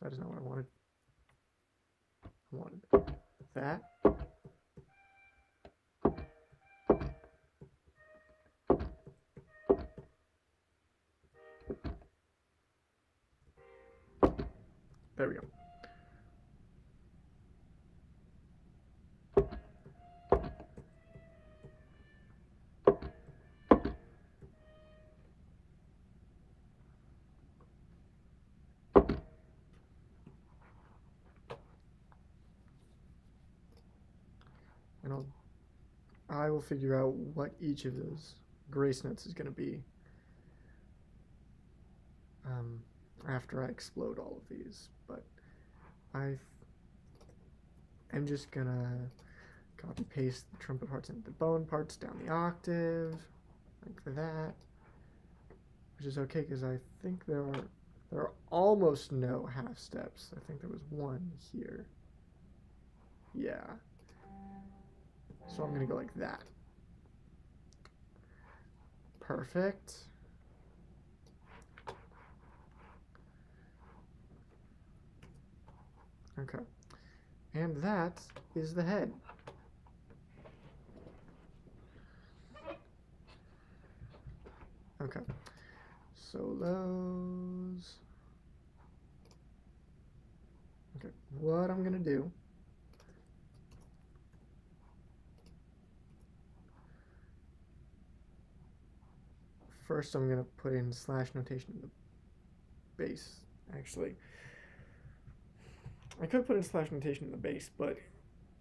That is not what I wanted. I wanted that. There we go. I will figure out what each of those grace notes is going to be um, after I explode all of these. But I am just going to copy paste the trumpet parts into the bone parts down the octave, like that. Which is okay because I think there are there are almost no half steps. I think there was one here. Yeah. So I'm going to go like that. Perfect. Okay. And that is the head. Okay. Solos. Okay. What I'm going to do first I'm going to put in slash notation in the bass, actually. I could put in slash notation in the bass, but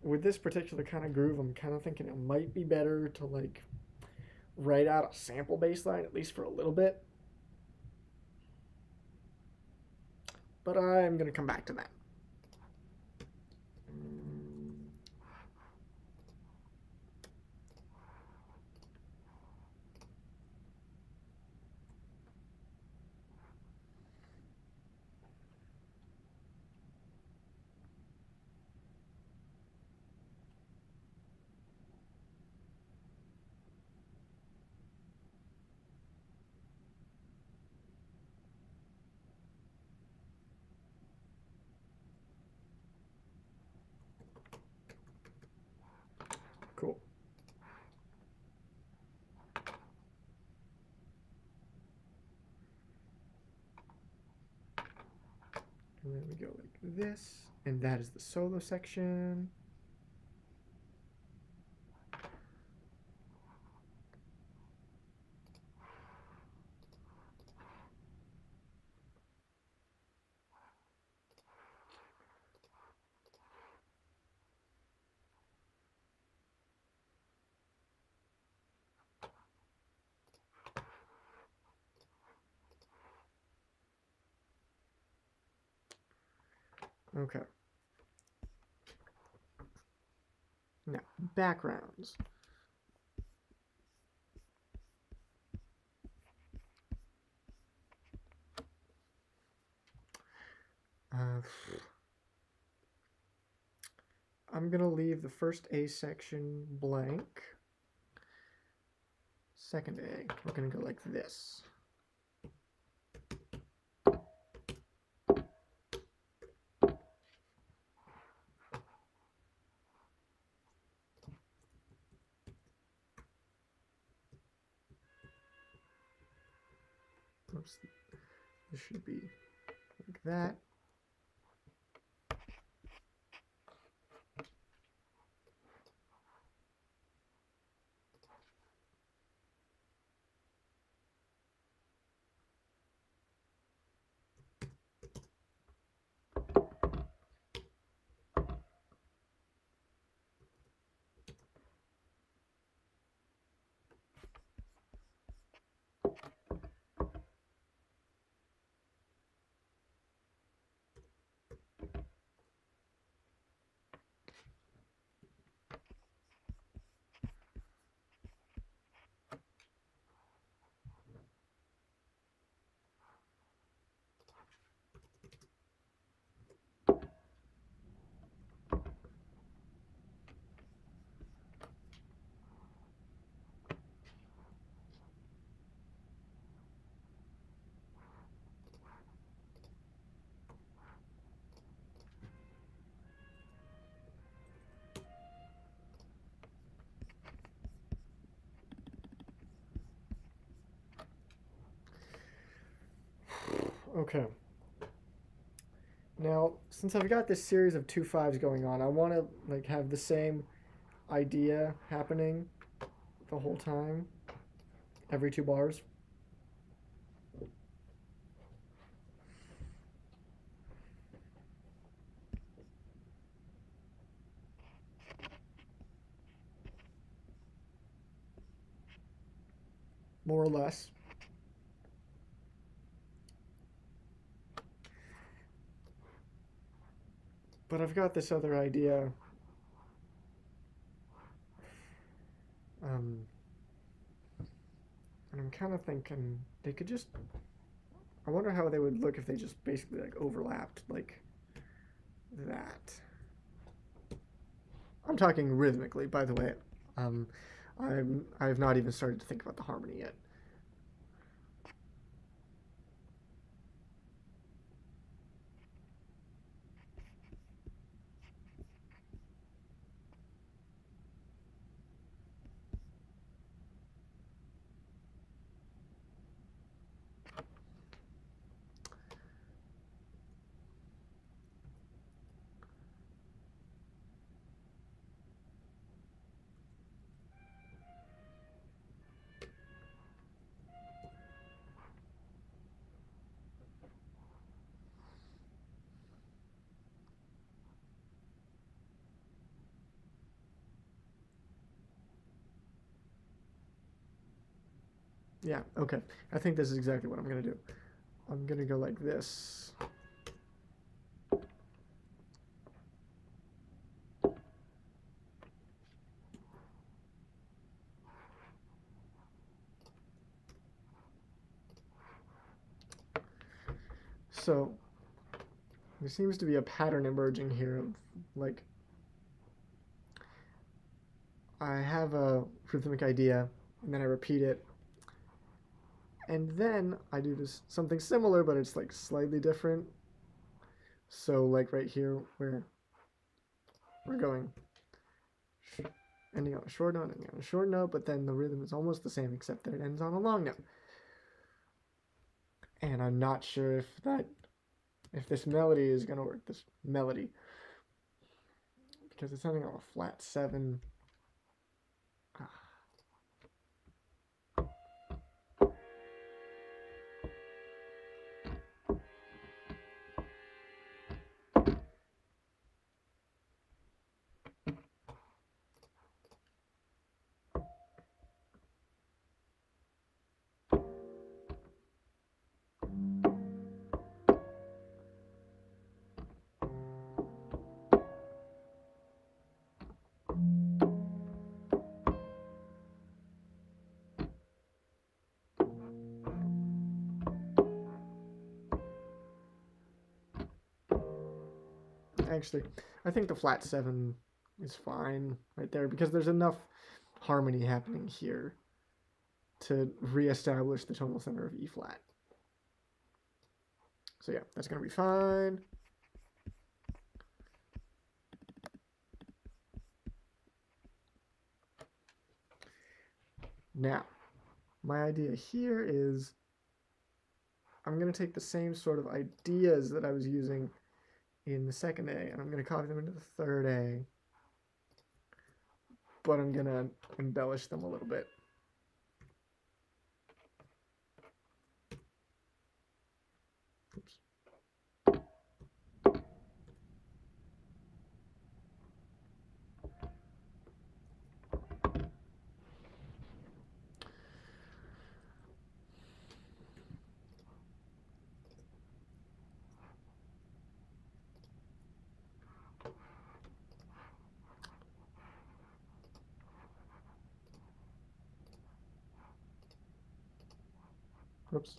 with this particular kind of groove, I'm kind of thinking it might be better to like write out a sample bass line, at least for a little bit. But I'm going to come back to that. Cool. And then we go like this, and that is the solo section. Okay. Now, backgrounds. Uh, I'm going to leave the first A section blank. Second A, we're going to go like this. Oops. This should be like that. Okay. Now, since I've got this series of two fives going on, I want to like have the same idea happening the whole time, every two bars. More or less. But I've got this other idea. Um, and I'm kind of thinking they could just. I wonder how they would look if they just basically like overlapped like that. I'm talking rhythmically, by the way. Um, I'm I've not even started to think about the harmony yet. Yeah, okay. I think this is exactly what I'm going to do. I'm going to go like this. So, there seems to be a pattern emerging here of, like, I have a rhythmic idea, and then I repeat it and then I do this something similar, but it's like slightly different. So like right here where we're going ending on a short note, ending on a short note, but then the rhythm is almost the same except that it ends on a long note. And I'm not sure if that if this melody is gonna work, this melody. Because it's ending on a flat seven actually. I think the flat seven is fine right there because there's enough harmony happening here to reestablish the tonal center of E flat. So yeah, that's going to be fine. Now, my idea here is I'm going to take the same sort of ideas that I was using in the second A, and I'm going to copy them into the third A, but I'm going to embellish them a little bit. Oops.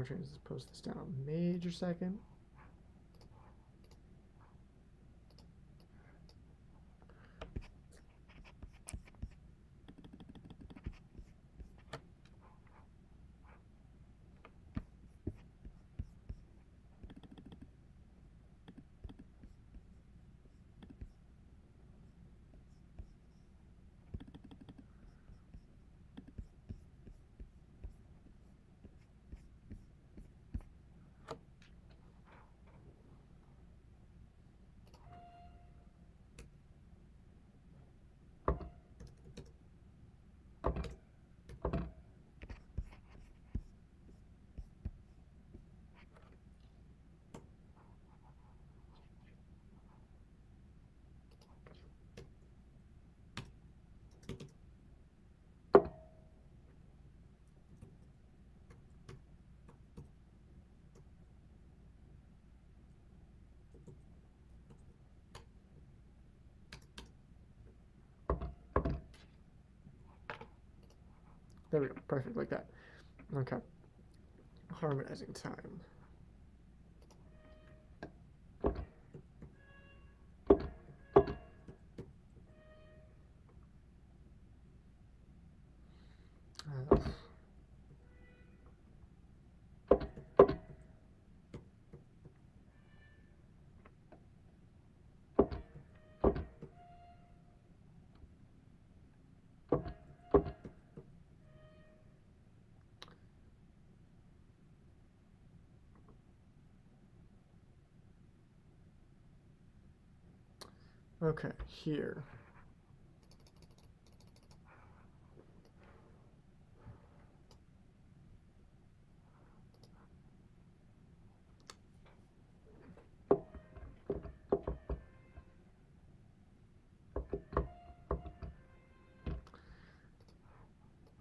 I want to transpose this down a major second. There we go. Perfect, like that. Okay. Harmonizing time. Okay, here.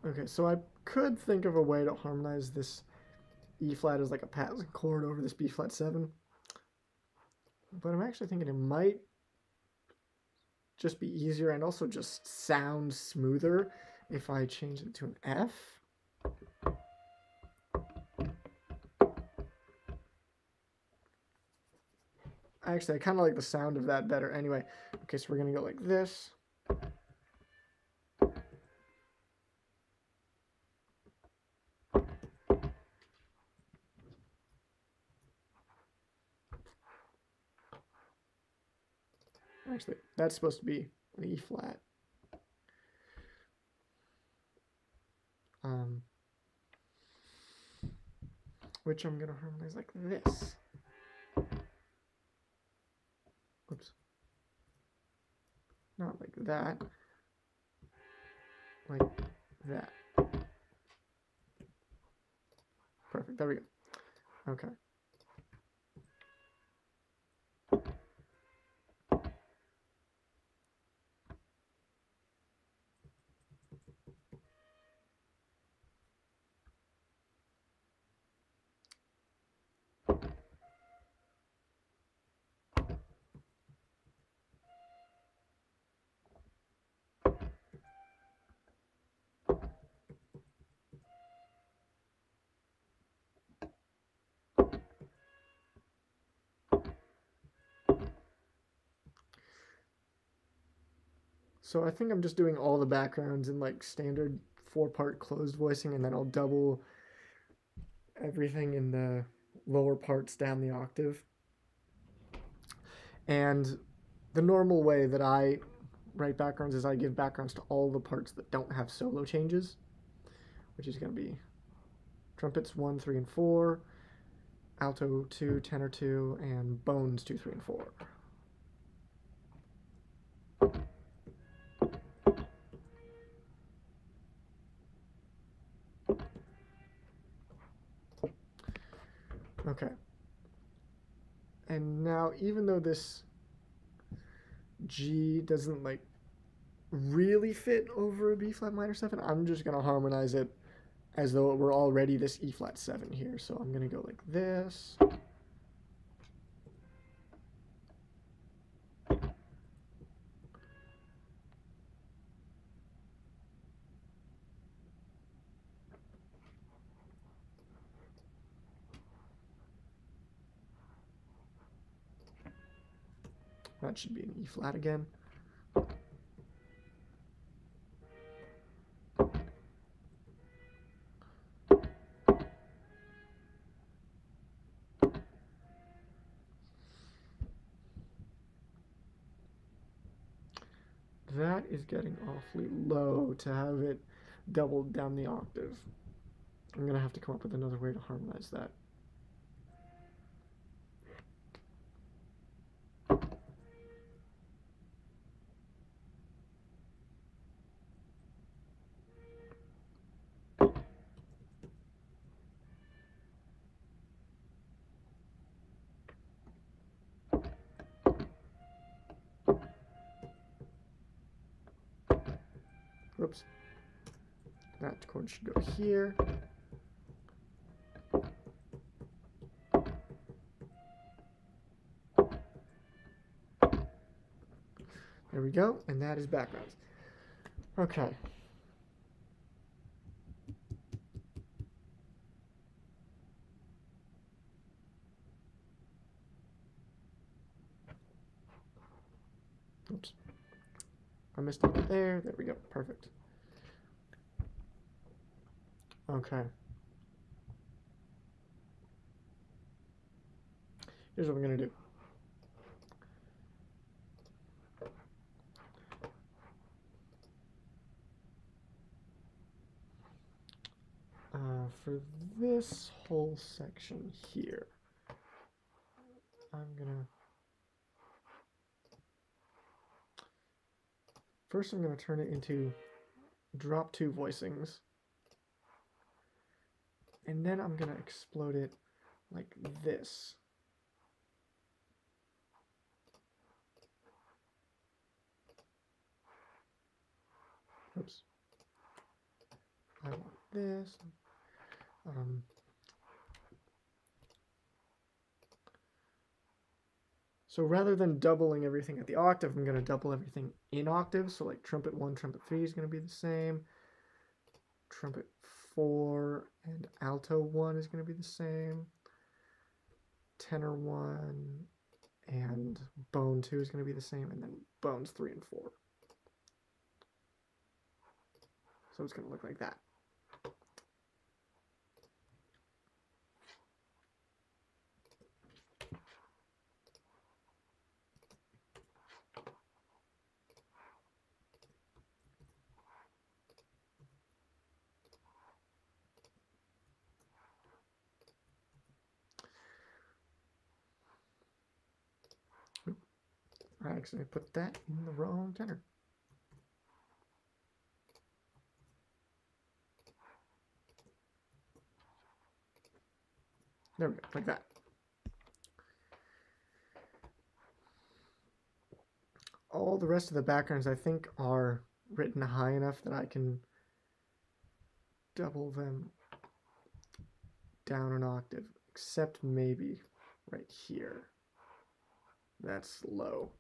Okay, so I could think of a way to harmonize this E flat as like a passing chord over this B flat 7. But I'm actually thinking it might just be easier and also just sound smoother if I change it to an F. Actually, I kind of like the sound of that better. Anyway, okay, so we're going to go like this. Actually, that's supposed to be an E flat. Um, which I'm going to harmonize like this. Oops. Not like that. Like that. Perfect. There we go. Okay. So I think I'm just doing all the backgrounds in like standard four part closed voicing and then I'll double everything in the lower parts down the octave. And the normal way that I write backgrounds is I give backgrounds to all the parts that don't have solo changes, which is going to be trumpets 1, 3, and 4, alto 2, tenor 2, and bones 2, 3, and 4. Okay. And now, even though this G doesn't like really fit over a B flat minor 7, I'm just going to harmonize it as though it were already this E flat 7 here. So I'm going to go like this. That should be an E flat again. That is getting awfully low to have it doubled down the octave. I'm going to have to come up with another way to harmonize that. That chord should go here. There we go, and that is backgrounds. Okay. I missed it there. There we go. Perfect. Okay. Here's what I'm going to do. Uh, for this whole section here, I'm gonna first I'm gonna turn it into drop two voicings and then I'm gonna explode it like this. Oops. I want this. Um, so rather than doubling everything at the octave, I'm going to double everything in octaves. So like trumpet 1, trumpet 3 is going to be the same. Trumpet 4 and alto 1 is going to be the same. Tenor 1 and bone 2 is going to be the same. And then bones 3 and 4. So it's going to look like that. I accidentally put that in the wrong tenor. There we go, like that. All the rest of the backgrounds I think are written high enough that I can double them down an octave, except maybe right here. That's low.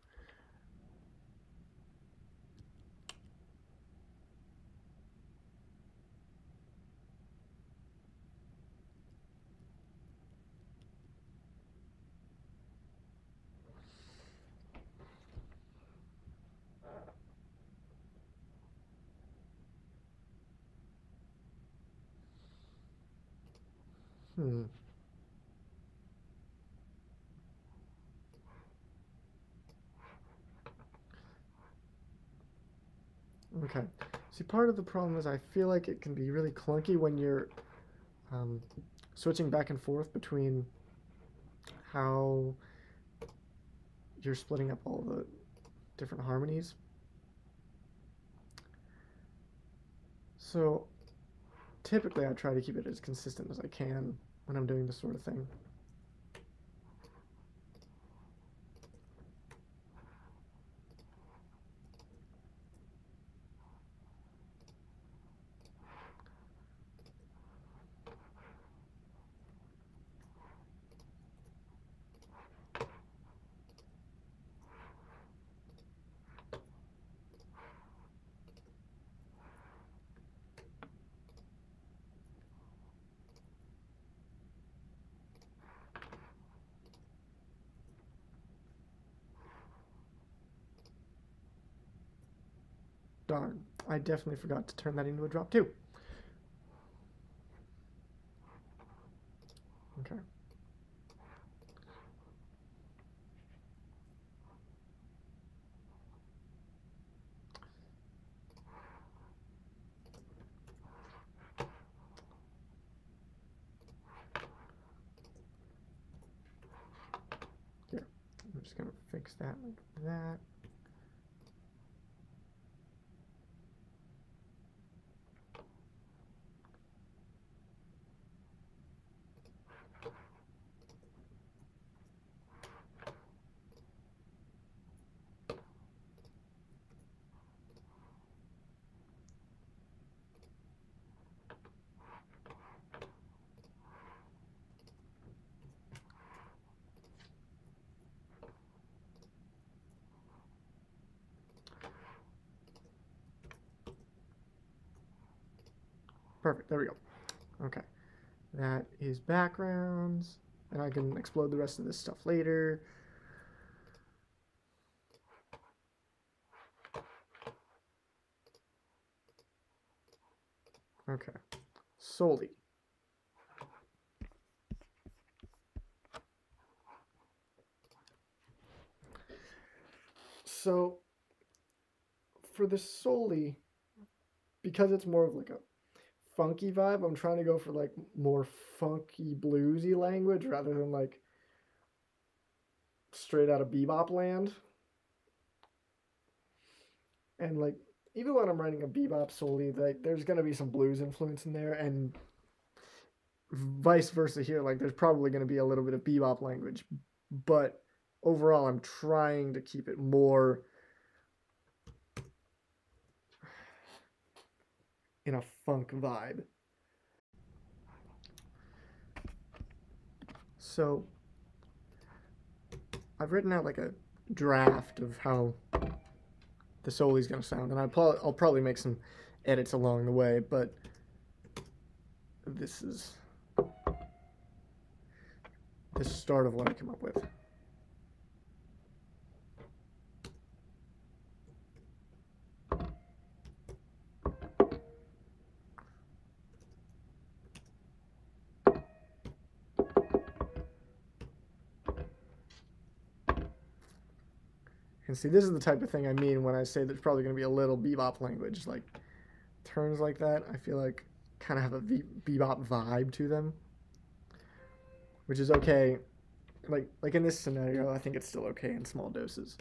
Hmm. Okay. See, part of the problem is I feel like it can be really clunky when you're um, switching back and forth between how you're splitting up all the different harmonies. So typically I try to keep it as consistent as I can when I'm doing this sort of thing. I definitely forgot to turn that into a drop two. Okay. Here, I'm just gonna fix that like that. there we go. Okay, that is backgrounds, and I can explode the rest of this stuff later. Okay, soli. So, for the soli, because it's more of like a funky vibe, I'm trying to go for like more funky bluesy language rather than like straight out of bebop land. And like even when I'm writing a bebop Soli, like there's gonna be some blues influence in there, and vice versa here. Like there's probably gonna be a little bit of bebop language, but overall, I'm trying to keep it more in a funk vibe. So I've written out like a draft of how the Soli's gonna sound, and I will I'll probably make some edits along the way, but this is the start of what I came up with. And see, this is the type of thing I mean when I say there's probably going to be a little bebop language. Like, turns like that, I feel like kind of have a bebop vibe to them. Which is okay. Like, like in this scenario, I think it's still okay in small doses.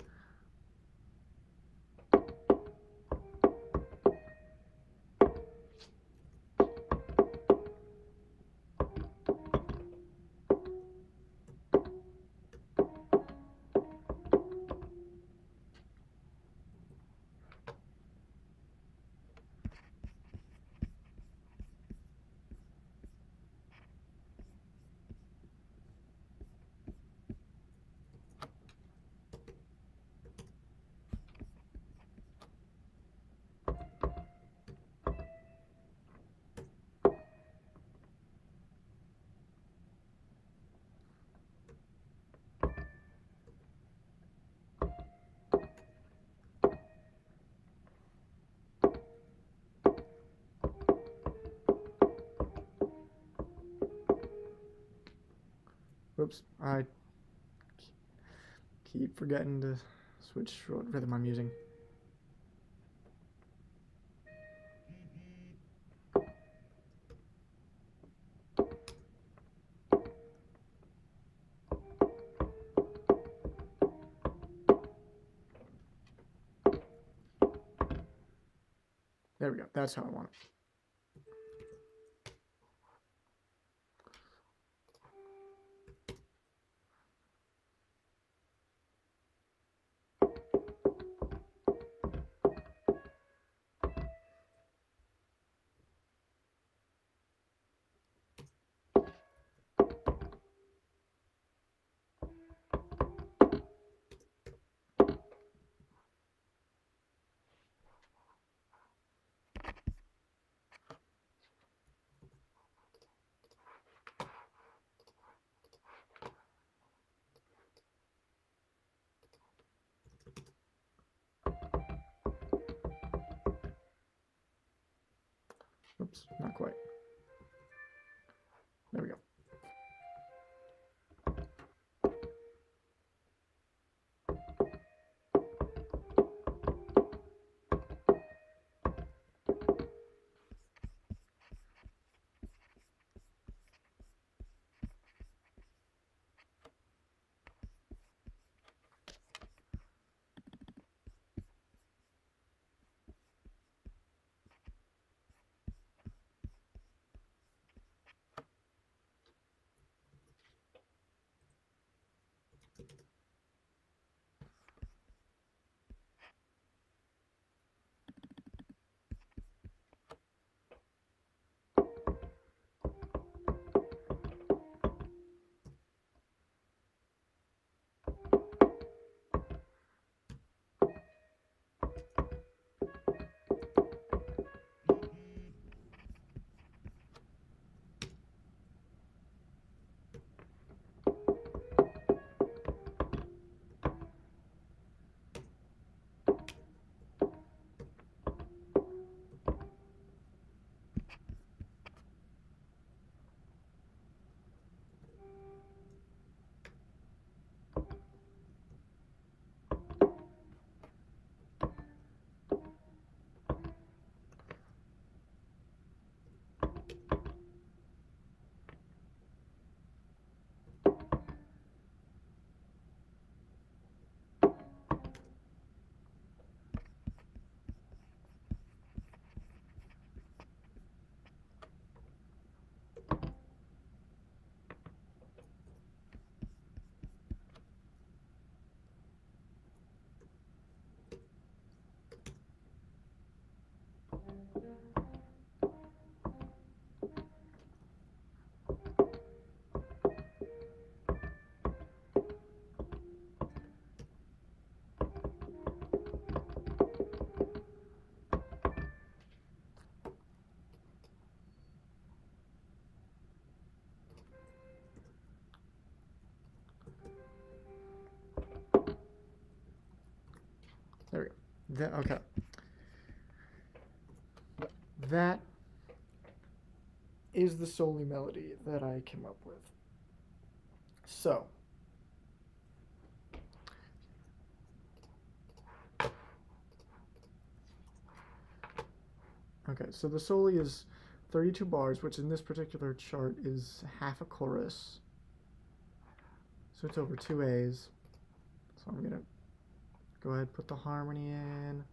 I keep forgetting to switch what rhythm I'm using. There we go. That's how I want it. Oops, not quite. There we go. The, okay. That is the Soli melody that I came up with. So. Okay, so the Soli is 32 bars, which in this particular chart is half a chorus. So it's over two A's. So I'm gonna go ahead put the harmony in.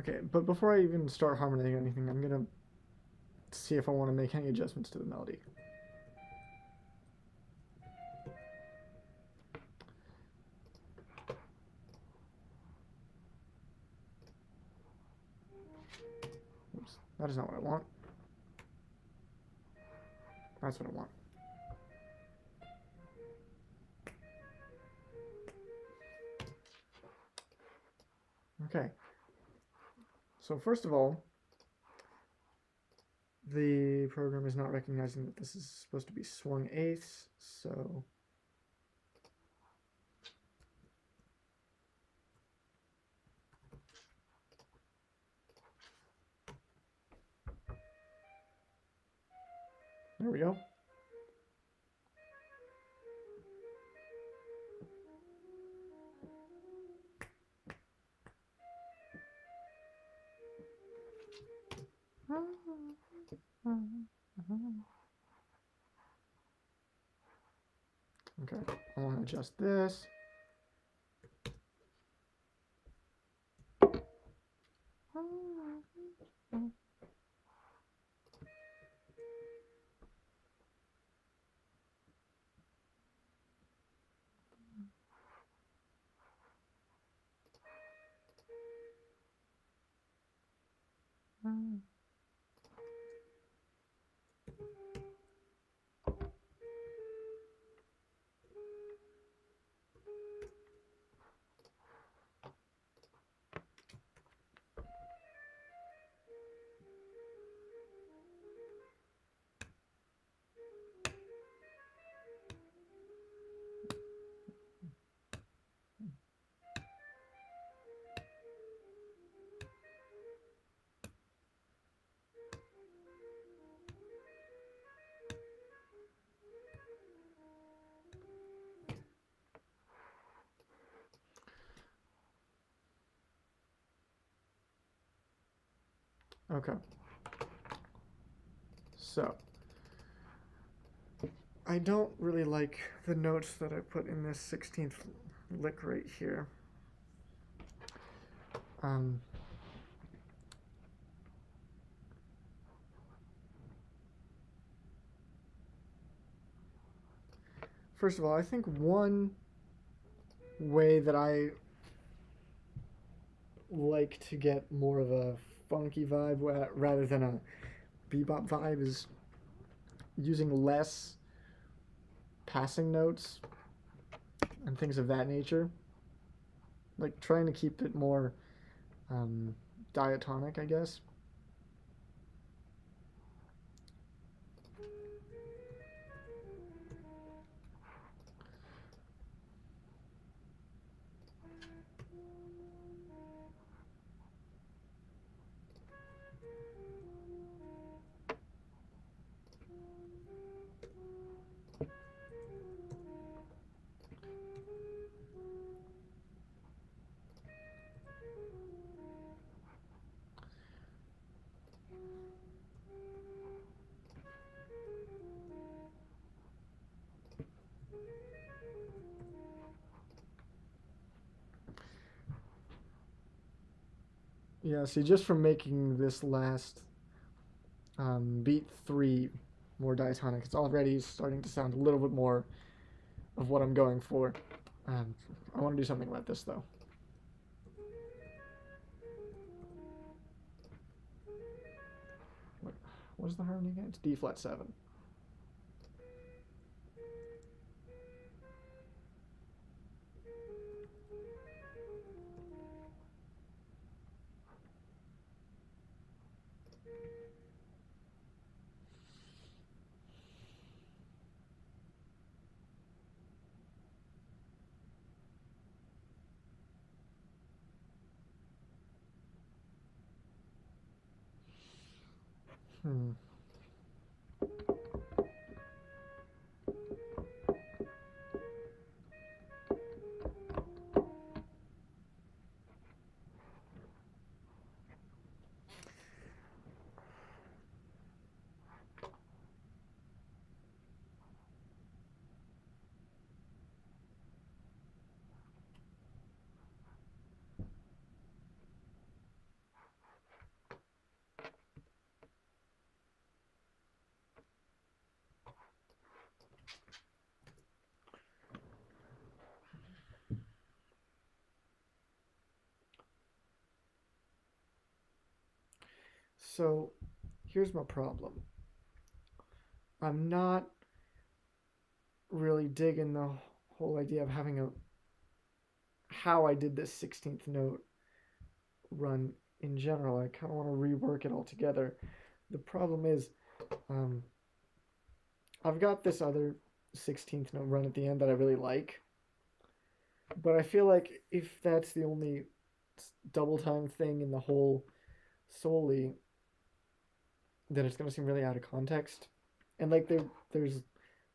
Okay, but before I even start harmonizing anything, I'm gonna see if I want to make any adjustments to the melody. Oops, that is not what I want. That's what I want. Okay. So first of all, the program is not recognizing that this is supposed to be swung eighths, so there we go. Okay, I want to adjust this. Hmm. Okay. So, I don't really like the notes that I put in this 16th lick right here. Um, first of all, I think one way that I like to get more of a funky vibe rather than a bebop vibe is using less passing notes and things of that nature. Like trying to keep it more um, diatonic, I guess. Yeah, see, just from making this last um, beat three more diatonic, it's already starting to sound a little bit more of what I'm going for. Um, I want to do something about this, though. What, is the harmony again? It's D flat 7. Hmm. So here's my problem. I'm not really digging the whole idea of having a how I did this 16th note run in general. I kind of want to rework it all together. The problem is um, I've got this other 16th note run at the end that I really like. But I feel like if that's the only double time thing in the whole soli, then it's gonna seem really out of context. And like there there's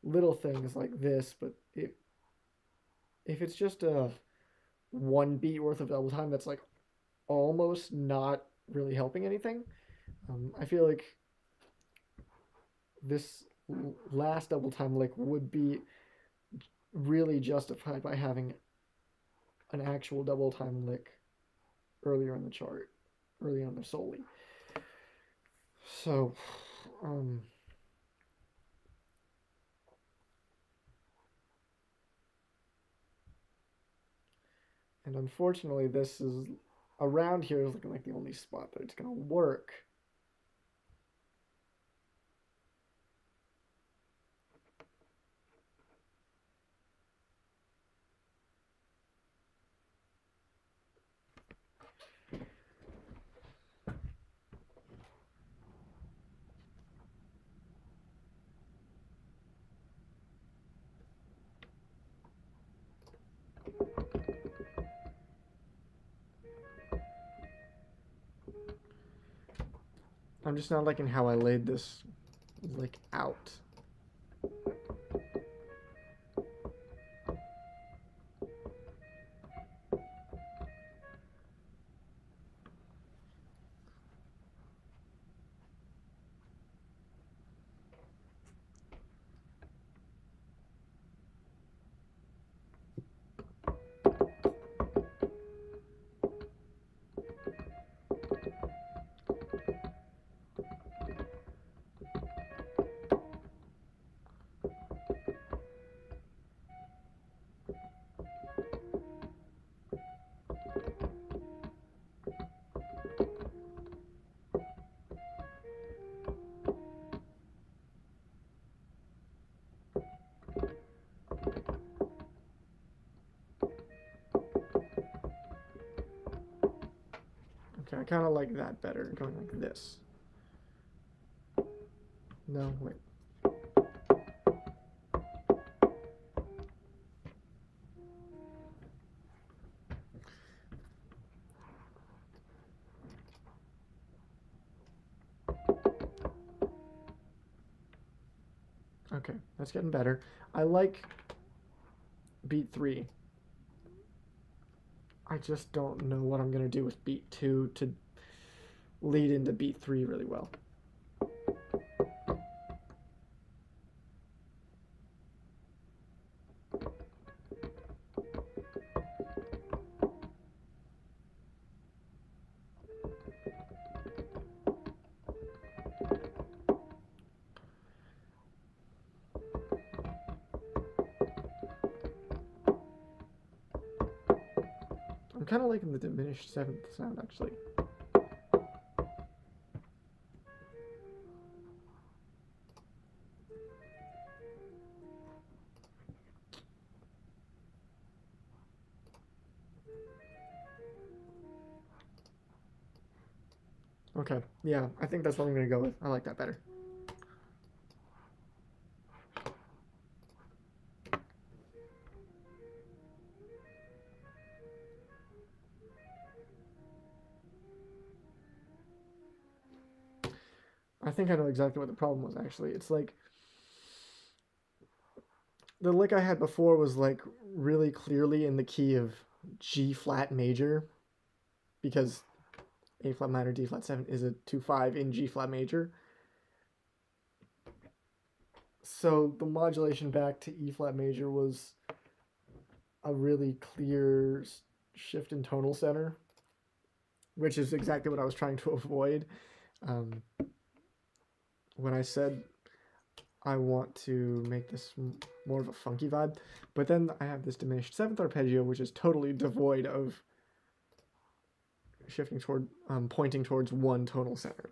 little things like this, but it if it's just a one beat worth of double time that's like almost not really helping anything. Um, I feel like this last double time lick would be really justified by having an actual double time lick earlier in the chart, earlier on the soli. So, um, and unfortunately, this is around here is looking like the only spot that it's going to work. I'm just not liking how I laid this like out. Kind of like that better, going like this. No, wait. Okay, that's getting better. I like beat three. I just don't know what I'm going to do with beat two to lead into beat three really well. Seventh sound actually. Okay, yeah, I think that's what I'm to go with. I like that better. Think I know exactly what the problem was actually. It's like the lick I had before was like really clearly in the key of G flat major because A flat minor D flat 7 is a 2 5 in G flat major. So the modulation back to E flat major was a really clear shift in tonal center, which is exactly what I was trying to avoid. Um, when I said I want to make this more of a funky vibe, but then I have this diminished seventh arpeggio, which is totally devoid of shifting toward, um, pointing towards one tonal center,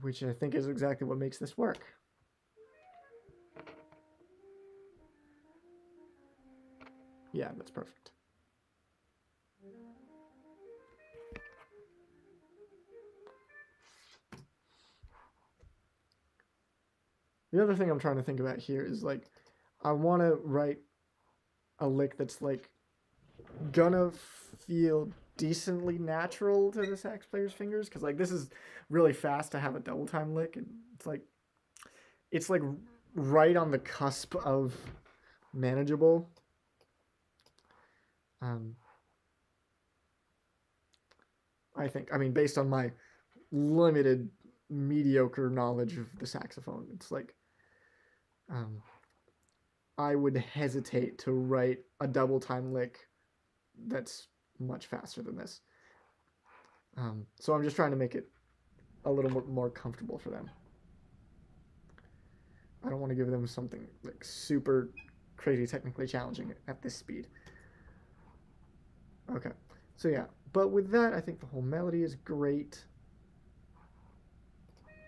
which I think is exactly what makes this work. Yeah, that's perfect. The other thing I'm trying to think about here is like, I want to write a lick that's like gonna feel decently natural to the sax player's fingers because like this is really fast to have a double time lick and it's like it's like right on the cusp of manageable. Um i think i mean based on my limited mediocre knowledge of the saxophone it's like um i would hesitate to write a double time lick that's much faster than this. Um, so I'm just trying to make it a little more, more comfortable for them. I don't want to give them something like super crazy technically challenging at this speed. Okay, so yeah, but with that, I think the whole melody is great.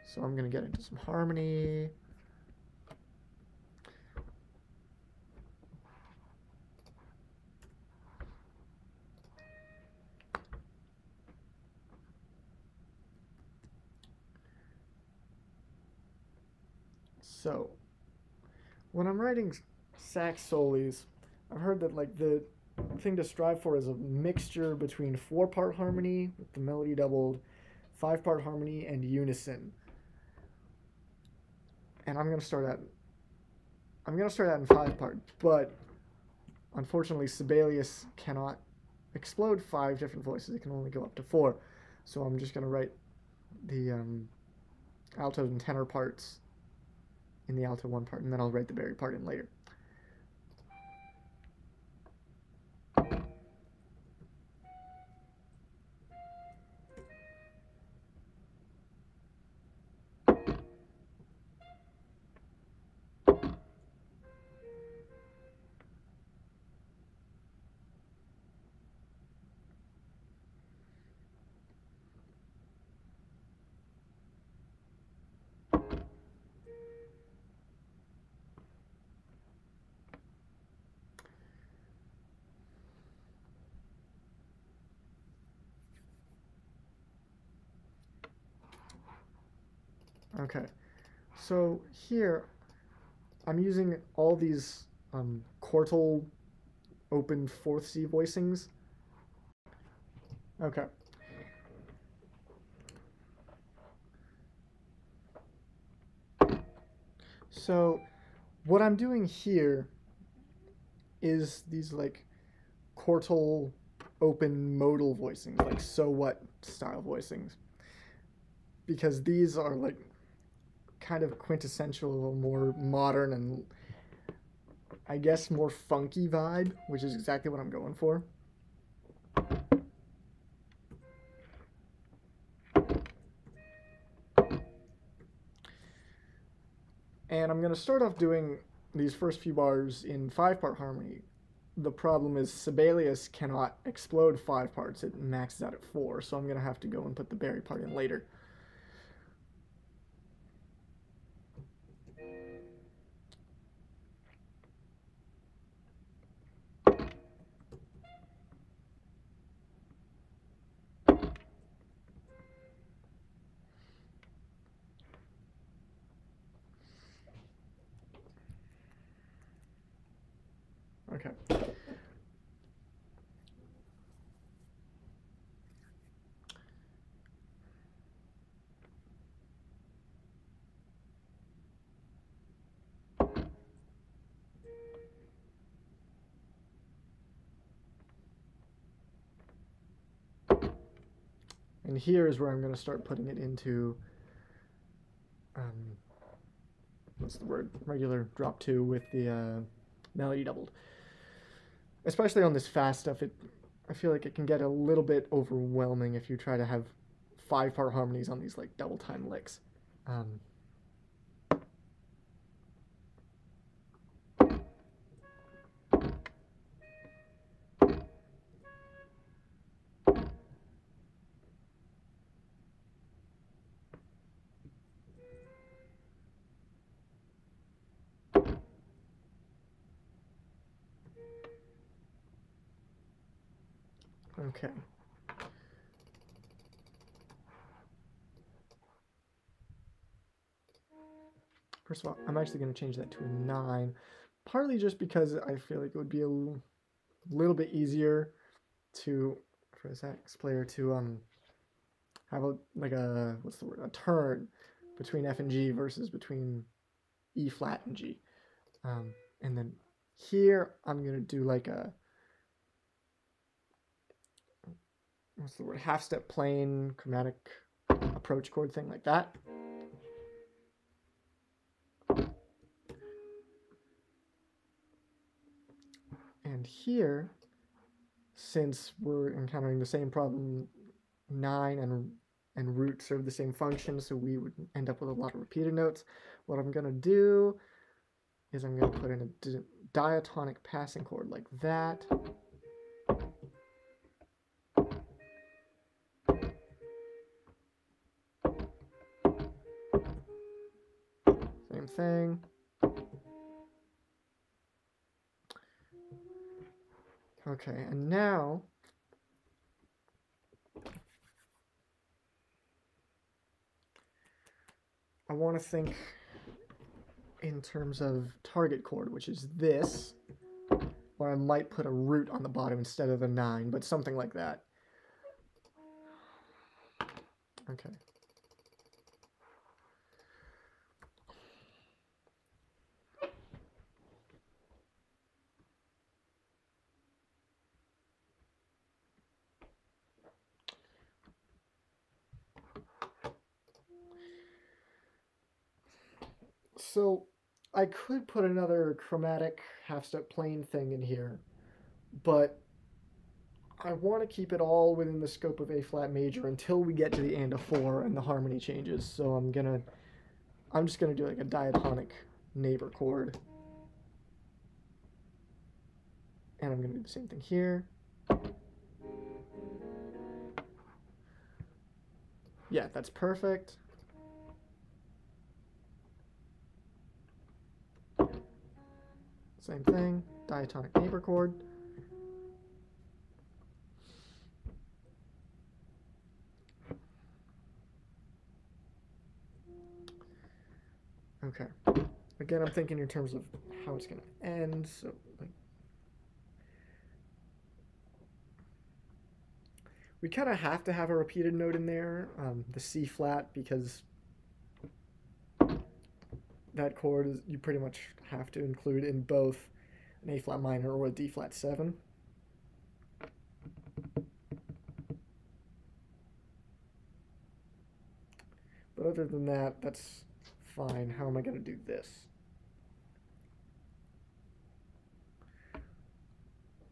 So I'm going to get into some harmony. So, when I'm writing sax solis, I've heard that like the thing to strive for is a mixture between four part harmony with the melody doubled, five part harmony, and unison. And I'm gonna start at I'm gonna start out in five part, but unfortunately Sibelius cannot explode five different voices. It can only go up to four. So I'm just gonna write the um, alto and tenor parts in the alto one part, and then I'll write the bari part in later. Okay, so here I'm using all these um, quartal open fourth C voicings. Okay. So what I'm doing here is these like quartal open modal voicings, like so what style voicings. Because these are like kind of quintessential, more modern, and I guess more funky vibe, which is exactly what I'm going for. And I'm going to start off doing these first few bars in five part harmony. The problem is Sibelius cannot explode five parts, it maxes out at four, so I'm going to have to go and put the bari part in later. Okay. And here is where I'm going to start putting it into, um, what's the word? Regular drop two with the uh, melody doubled. Especially on this fast stuff, it I feel like it can get a little bit overwhelming if you try to have five part harmonies on these like double time licks. Um, Okay. First of all, I'm actually going to change that to a 9, partly just because I feel like it would be a little bit easier to, for a sax player, to um have a, like a, what's the word, a turn between F and G versus between E flat and G. Um, and then here, I'm going to do like a, what's the word, half step plane, chromatic approach chord thing like that. And here, since we're encountering the same problem, 9 and, and root serve the same function, so we would end up with a lot of repeated notes. What I'm going to do is I'm going to put in a diatonic passing chord like that. Same thing. Okay, and now I want to think in terms of target chord, which is this, or I might put a root on the bottom instead of a 9, but something like that. Okay. So I could put another chromatic half-step plane thing in here, but I want to keep it all within the scope of A flat major until we get to the and a four and the harmony changes. So I'm gonna, I'm just gonna do like a diatonic neighbor chord, and I'm gonna do the same thing here. Yeah, that's perfect. Same thing, diatonic neighbor chord. Okay. Again, I'm thinking in terms of how it's going to end. So, like, we kind of have to have a repeated note in there, um, the C flat, because that chord is you pretty much have to include in both an A flat minor or a D flat 7. But other than that, that's fine. How am I going to do this?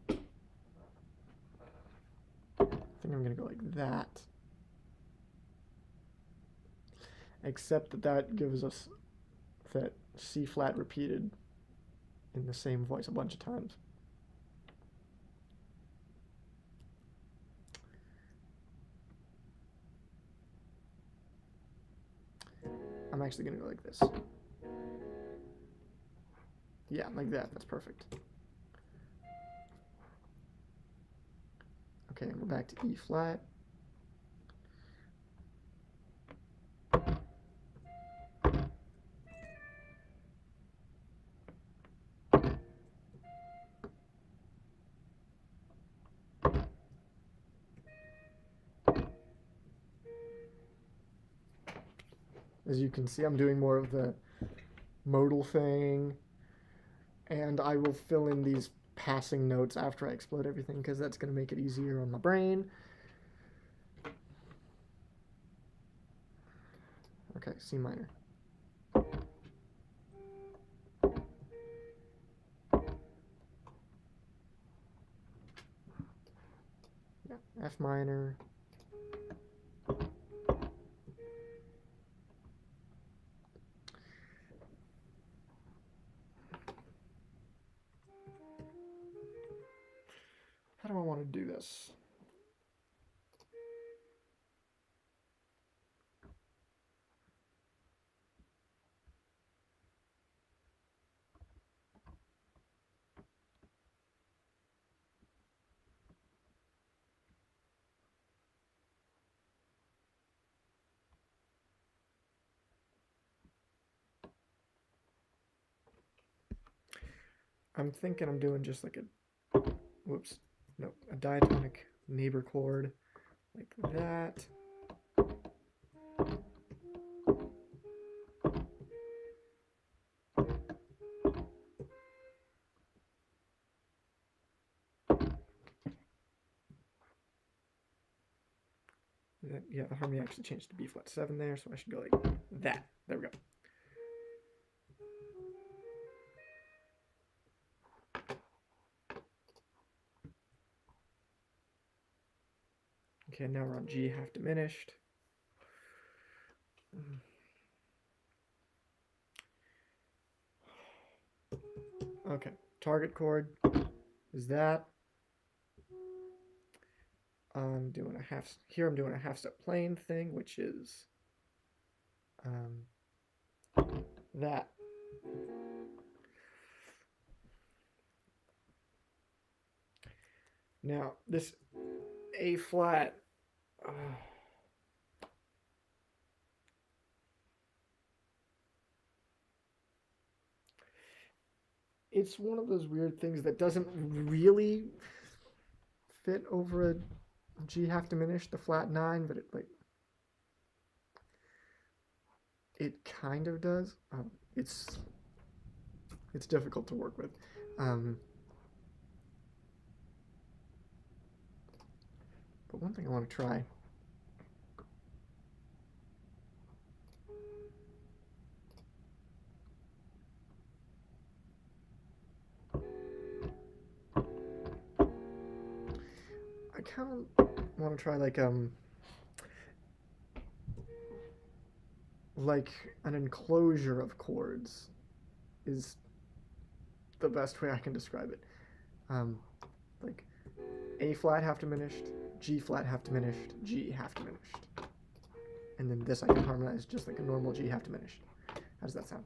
I think I'm going to go like that. Except that that gives us that C flat repeated in the same voice a bunch of times. I'm actually going to go like this. Yeah, like that. That's perfect. Okay, we're back to E flat. As you can see, I'm doing more of the modal thing. And I will fill in these passing notes after I explode everything because that's going to make it easier on my brain. Okay, C minor. Yeah, F minor. How do I want to do this? I'm thinking I'm doing just like a, whoops, no, a diatonic neighbor chord like that. Yeah, the harmony actually changed to B flat 7 there, so I should go like that. There we go. Okay, now we're on G half diminished. Okay, target chord is that. I'm doing a half, here I'm doing a half step plane thing, which is um, that. Now, this A flat it's one of those weird things that doesn't really fit over a G half diminished, the flat nine, but it like it kind of does. Um, it's it's difficult to work with. Um, But one thing I want to try. Kind of want to try like um like an enclosure of chords is the best way I can describe it. Um, like A flat half diminished, G flat half diminished, G half diminished. And then this I can harmonize just like a normal G half diminished. How does that sound?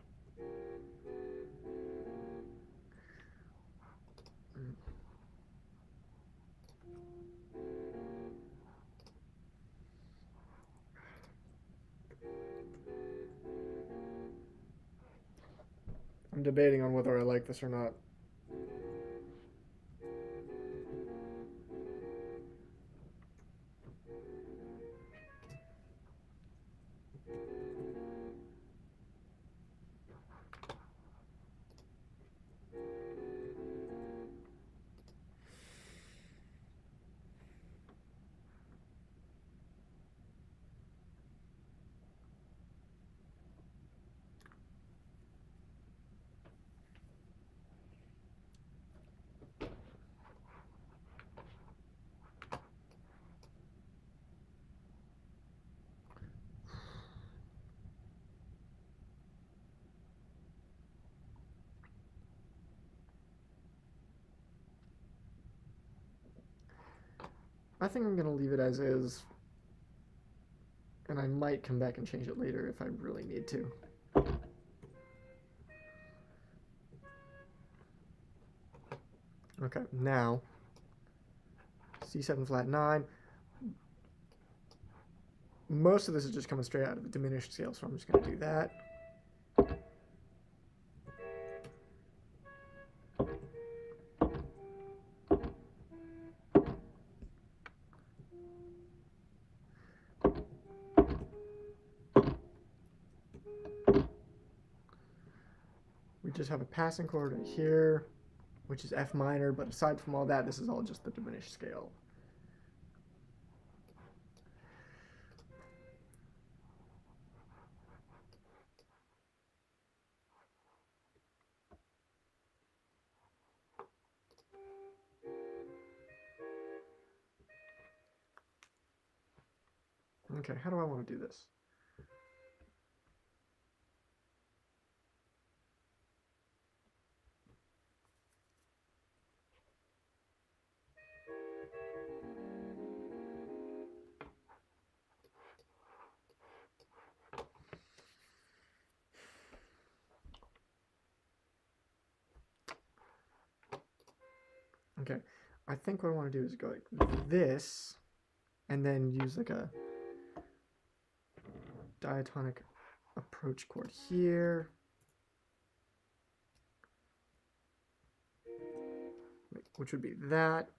Debating on whether I like this or not. I think I'm going to leave it as is. And I might come back and change it later if I really need to. Okay, now C7 flat 9. Most of this is just coming straight out of the diminished scale, so I'm just going to do that. have a passing chord right here, which is F minor, but aside from all that, this is all just the diminished scale. Okay, how do I want to do this? Think what I want to do is go like this, and then use like a diatonic approach chord here. Which would be that.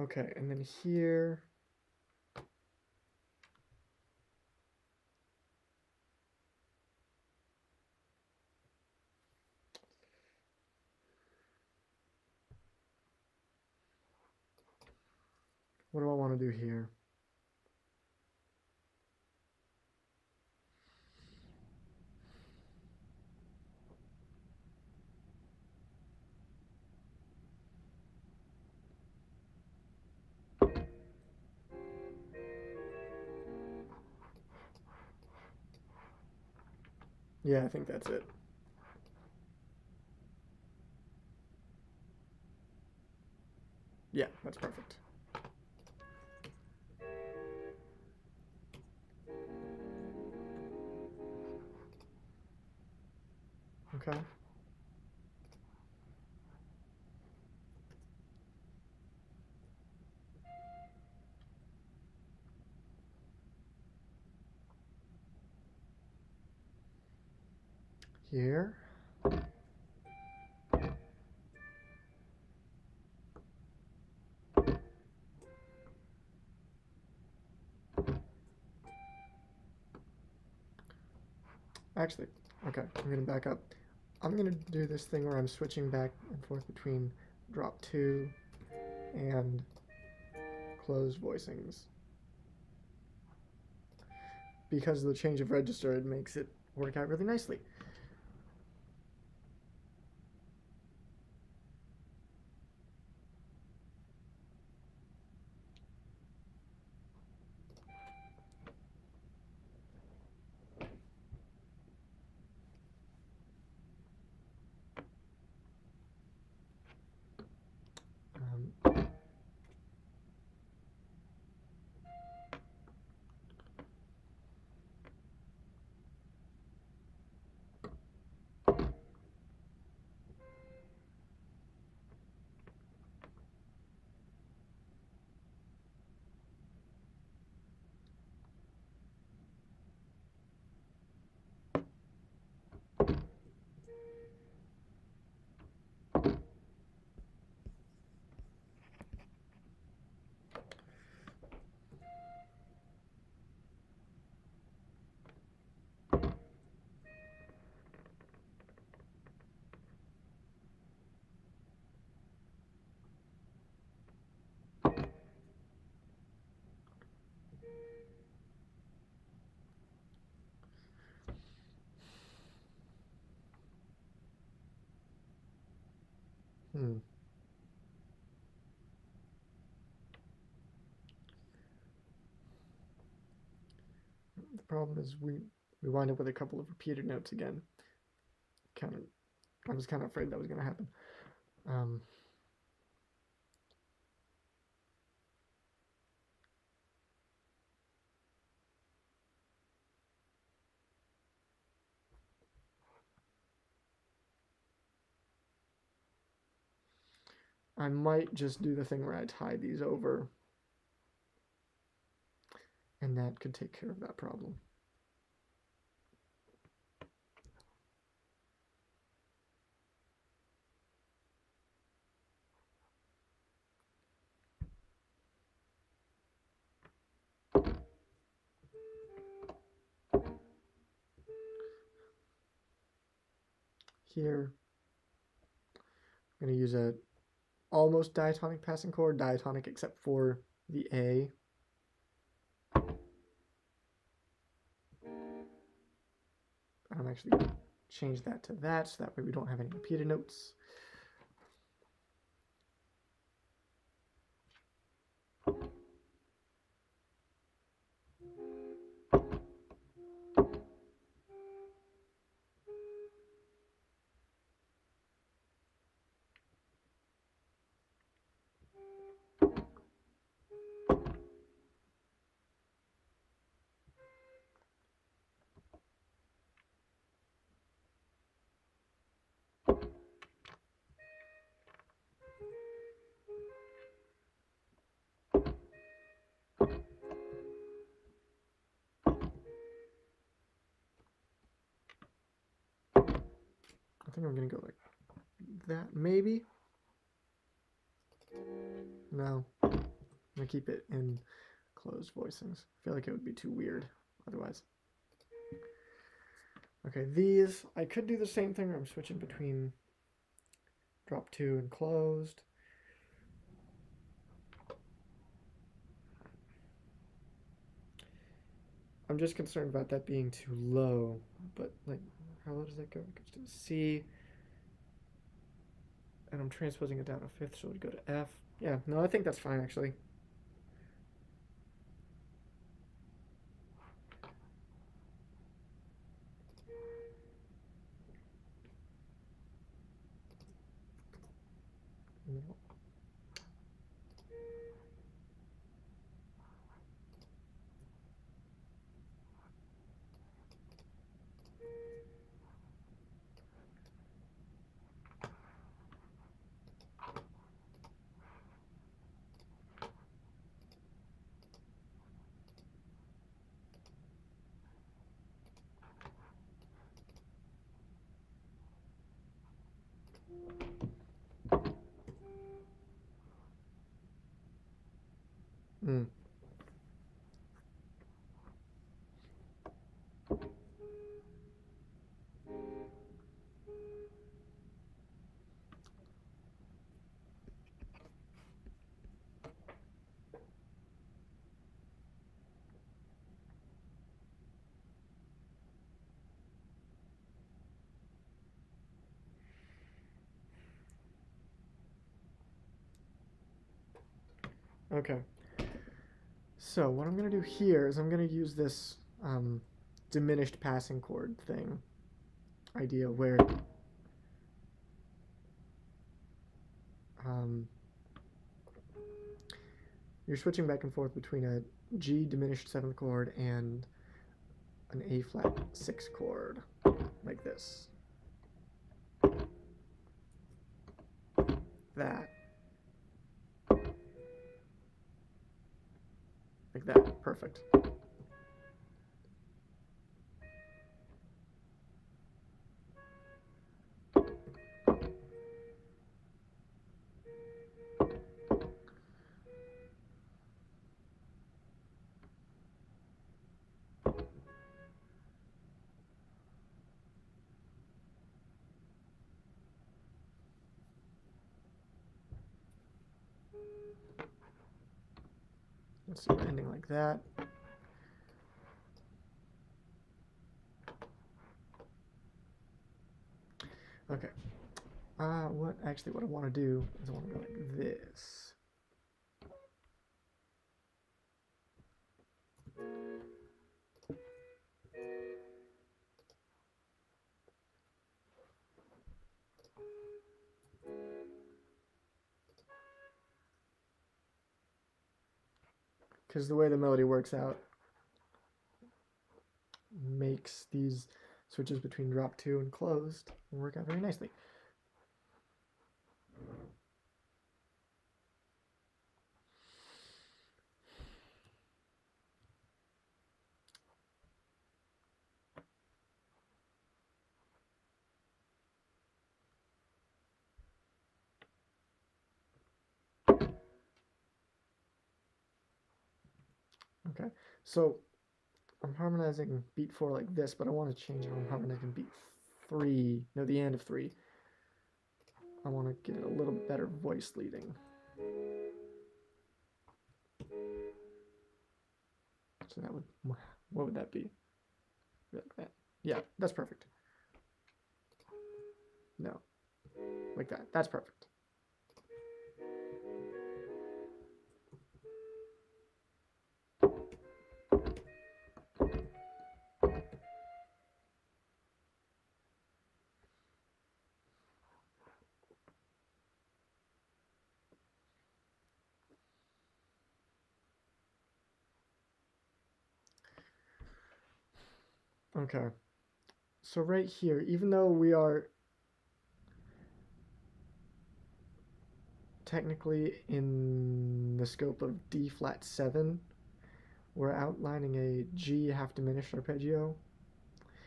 Okay, and then here. What do I want to do here? Yeah, I think that's it. Here. Actually, okay, I'm gonna back up. I'm gonna do this thing where I'm switching back and forth between drop two and closed voicings. Because of the change of register, it makes it work out really nicely. Um, Hmm. The problem is we we wind up with a couple of repeated notes again. Kind of, I was kind of afraid that was going to happen. Um, I might just do the thing where I tie these over and that could take care of that problem. Here, I'm going to use a almost diatonic passing chord, diatonic except for the A. I'm actually going to change that to that so that way we don't have any repeated notes. I think I'm gonna go like that, maybe. No, I'm gonna keep it in closed voicings. I feel like it would be too weird otherwise. Okay, these, I could do the same thing. I'm switching between drop two and closed. I'm just concerned about that being too low, but like how low does that go? It goes to C. And I'm transposing it down a fifth, so it would go to F. Yeah, no, I think that's fine actually. Mm. Okay. So what I'm going to do here is I'm going to use this um, diminished passing chord thing idea where um, you're switching back and forth between a G diminished seventh chord and an A flat six chord like this. That. Like that. Perfect. Let's see, ending like that. Okay. Uh, what actually what I want to do is I want to go like this. Because the way the melody works out makes these switches between drop two and closed work out very nicely. Okay, so I'm harmonizing beat four like this, but I want to change it. I'm harmonizing beat three, no, the end of three. I want to get a little better voice leading. So that would, what would that be? Like that. Yeah, that's perfect. No. Like that. That's perfect. Okay. So right here, even though we are technically in the scope of D flat 7, we're outlining a G half diminished arpeggio.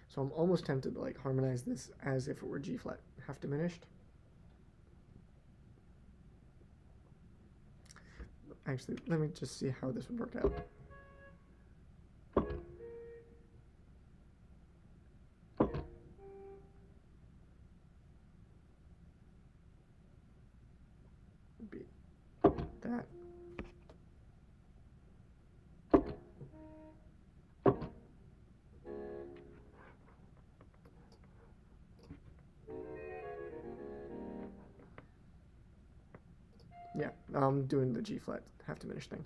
So I'm almost tempted to like harmonize this as if it were G flat half diminished. Actually, let me just see how this would work out. I'm doing the G flat half diminished thing.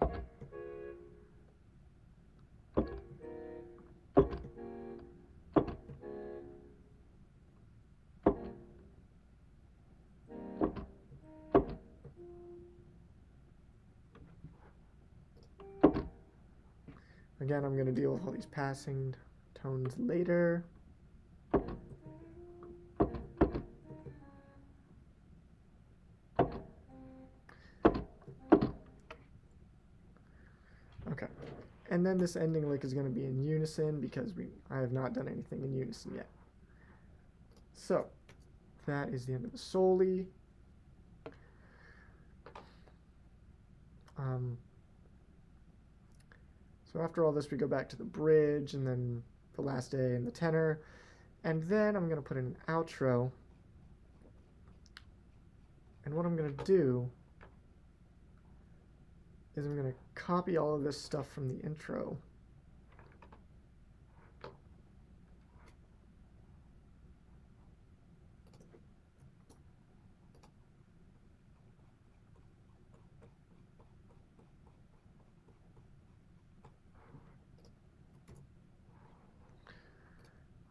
Again, I'm going to deal with all these passing tones later. And this ending lick is going to be in unison because we I have not done anything in unison yet. So that is the end of the soli. Um, so after all this, we go back to the bridge and then the last A and the tenor. And then I'm going to put in an outro. And what I'm going to do is I'm going to copy all of this stuff from the intro.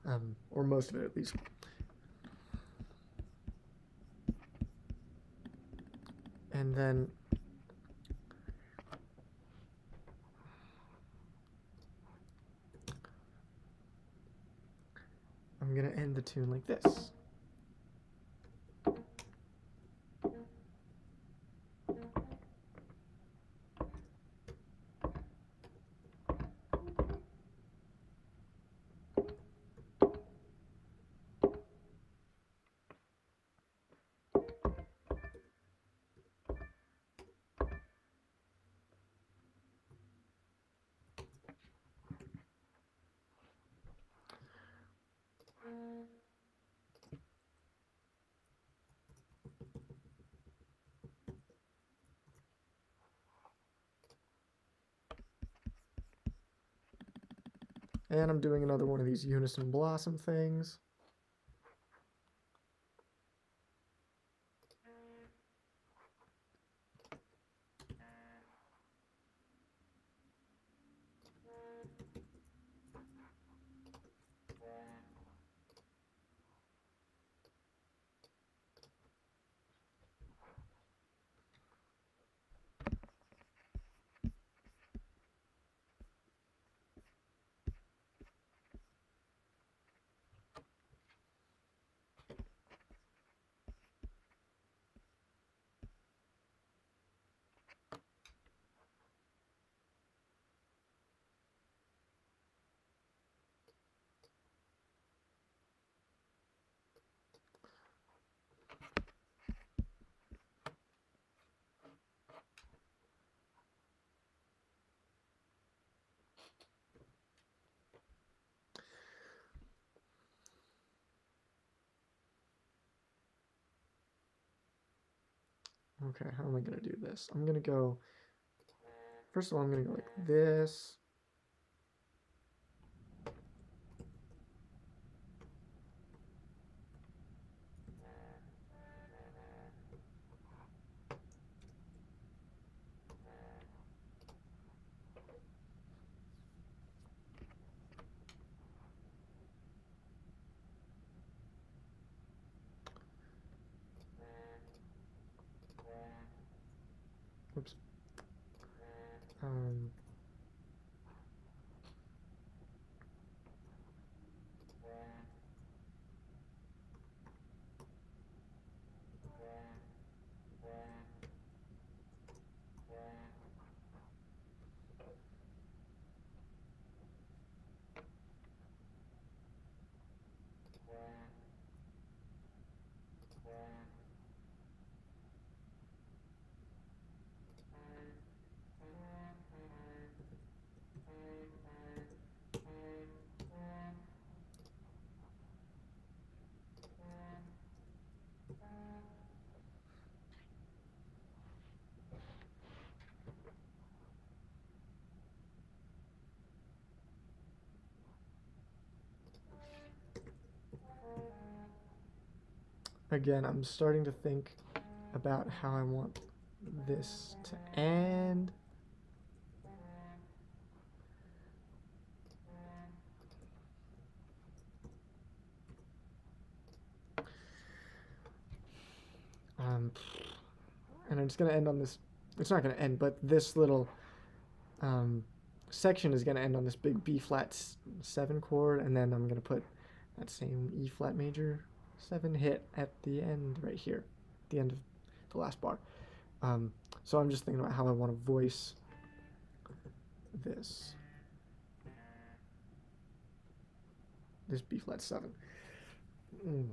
Um, or most of it at least. And then I'm going to end the tune like this. And I'm doing another one of these unison blossom things. Okay, how am I gonna do this? I'm gonna go. First of all, I'm gonna go like this. Oops. Um, again, I'm starting to think about how I want this to end. Um, and it's going to end on this. It's not going to end, but this little um, section is going to end on this big B flat seven chord, and then I'm going to put that same E flat major seven hit at the end right here, the end of the last bar. Um, so I'm just thinking about how I want to voice this. This B flat seven. Mm.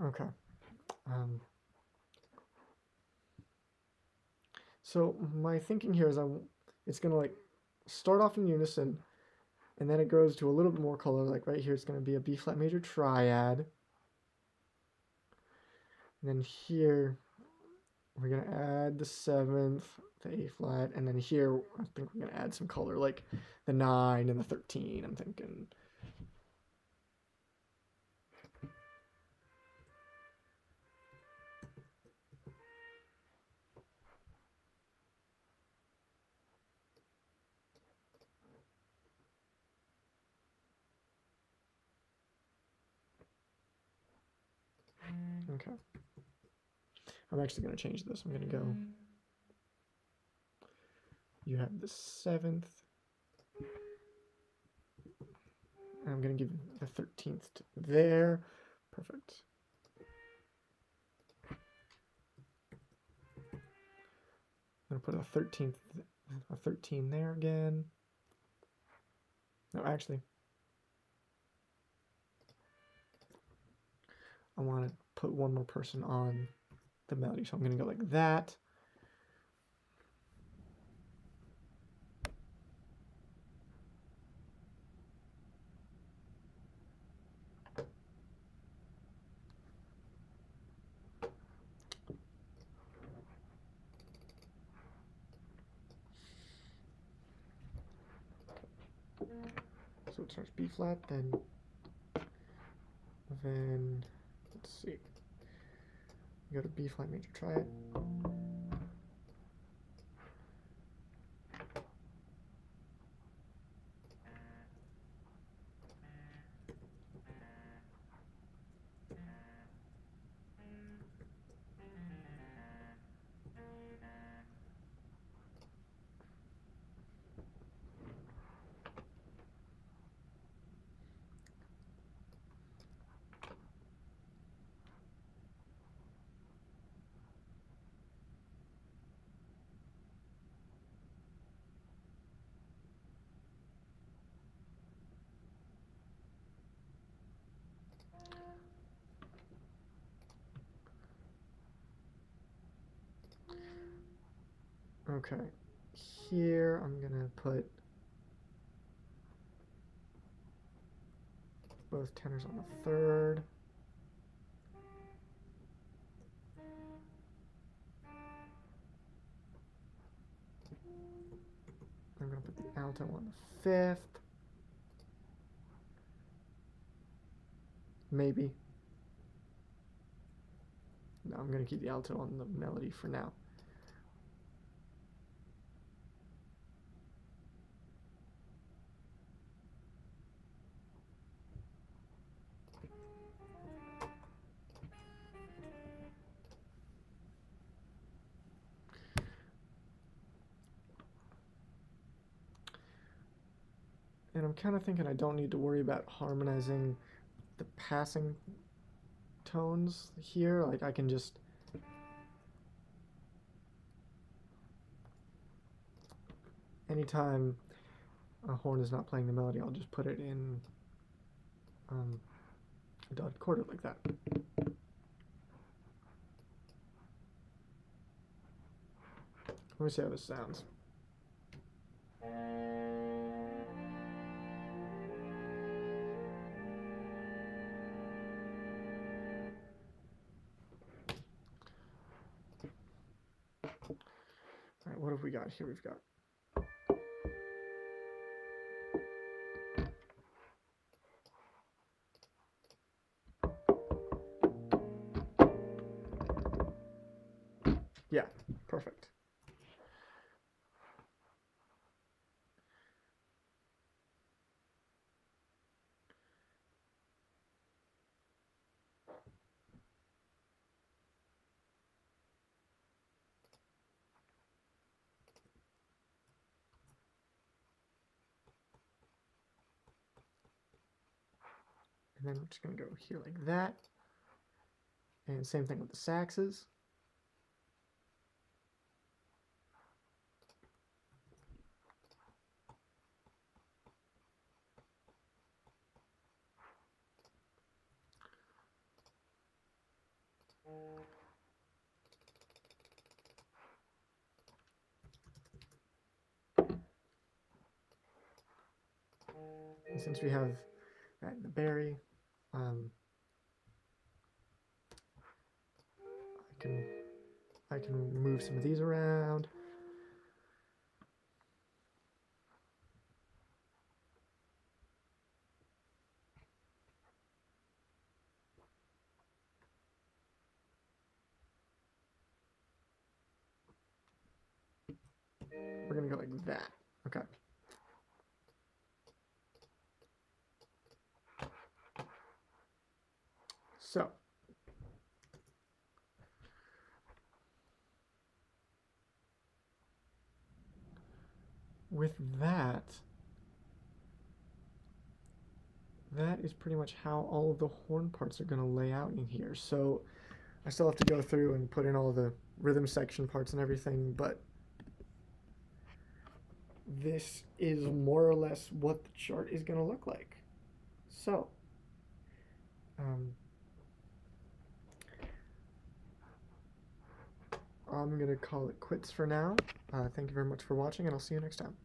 Okay. Um, so my thinking here is I, it's gonna like start off in unison, and then it goes to a little bit more color. Like right here, it's gonna be a B flat major triad. And then here, we're gonna add the seventh, the A flat, and then here I think we're gonna add some color, like the nine and the thirteen. I'm thinking. Mm. Okay. I'm actually going to change this. I'm going to go. Mm. You have the seventh. I'm going to give the 13th to there. Perfect. I'm going to put a 13th, a 13 there again. No, actually. I want to put one more person on the melody. So I'm going to go like that. Starts B flat, then then let's see. You go to B flat major, triad. Okay, here I'm gonna put both tenors on the third. I'm gonna put the alto on the fifth. Maybe. No, I'm gonna keep the alto on the melody for now. I'm kind of thinking I don't need to worry about harmonizing the passing tones here. Like I can just anytime a horn is not playing the melody, I'll just put it in um, a dotted quarter like that. Let me see how this sounds. Right, what have we got here? We've got And then we're just going to go here like that. And same thing with the saxes. And since we have that in the bari, um, I can I can move some of these around. We're gonna go like that. Okay. So, with that, that is pretty much how all of the horn parts are going to lay out in here. So, I still have to go through and put in all the rhythm section parts and everything, but this is more or less what the chart is going to look like. So, um, I'm going to call it quits for now. Uh, thank you very much for watching, and I'll see you next time.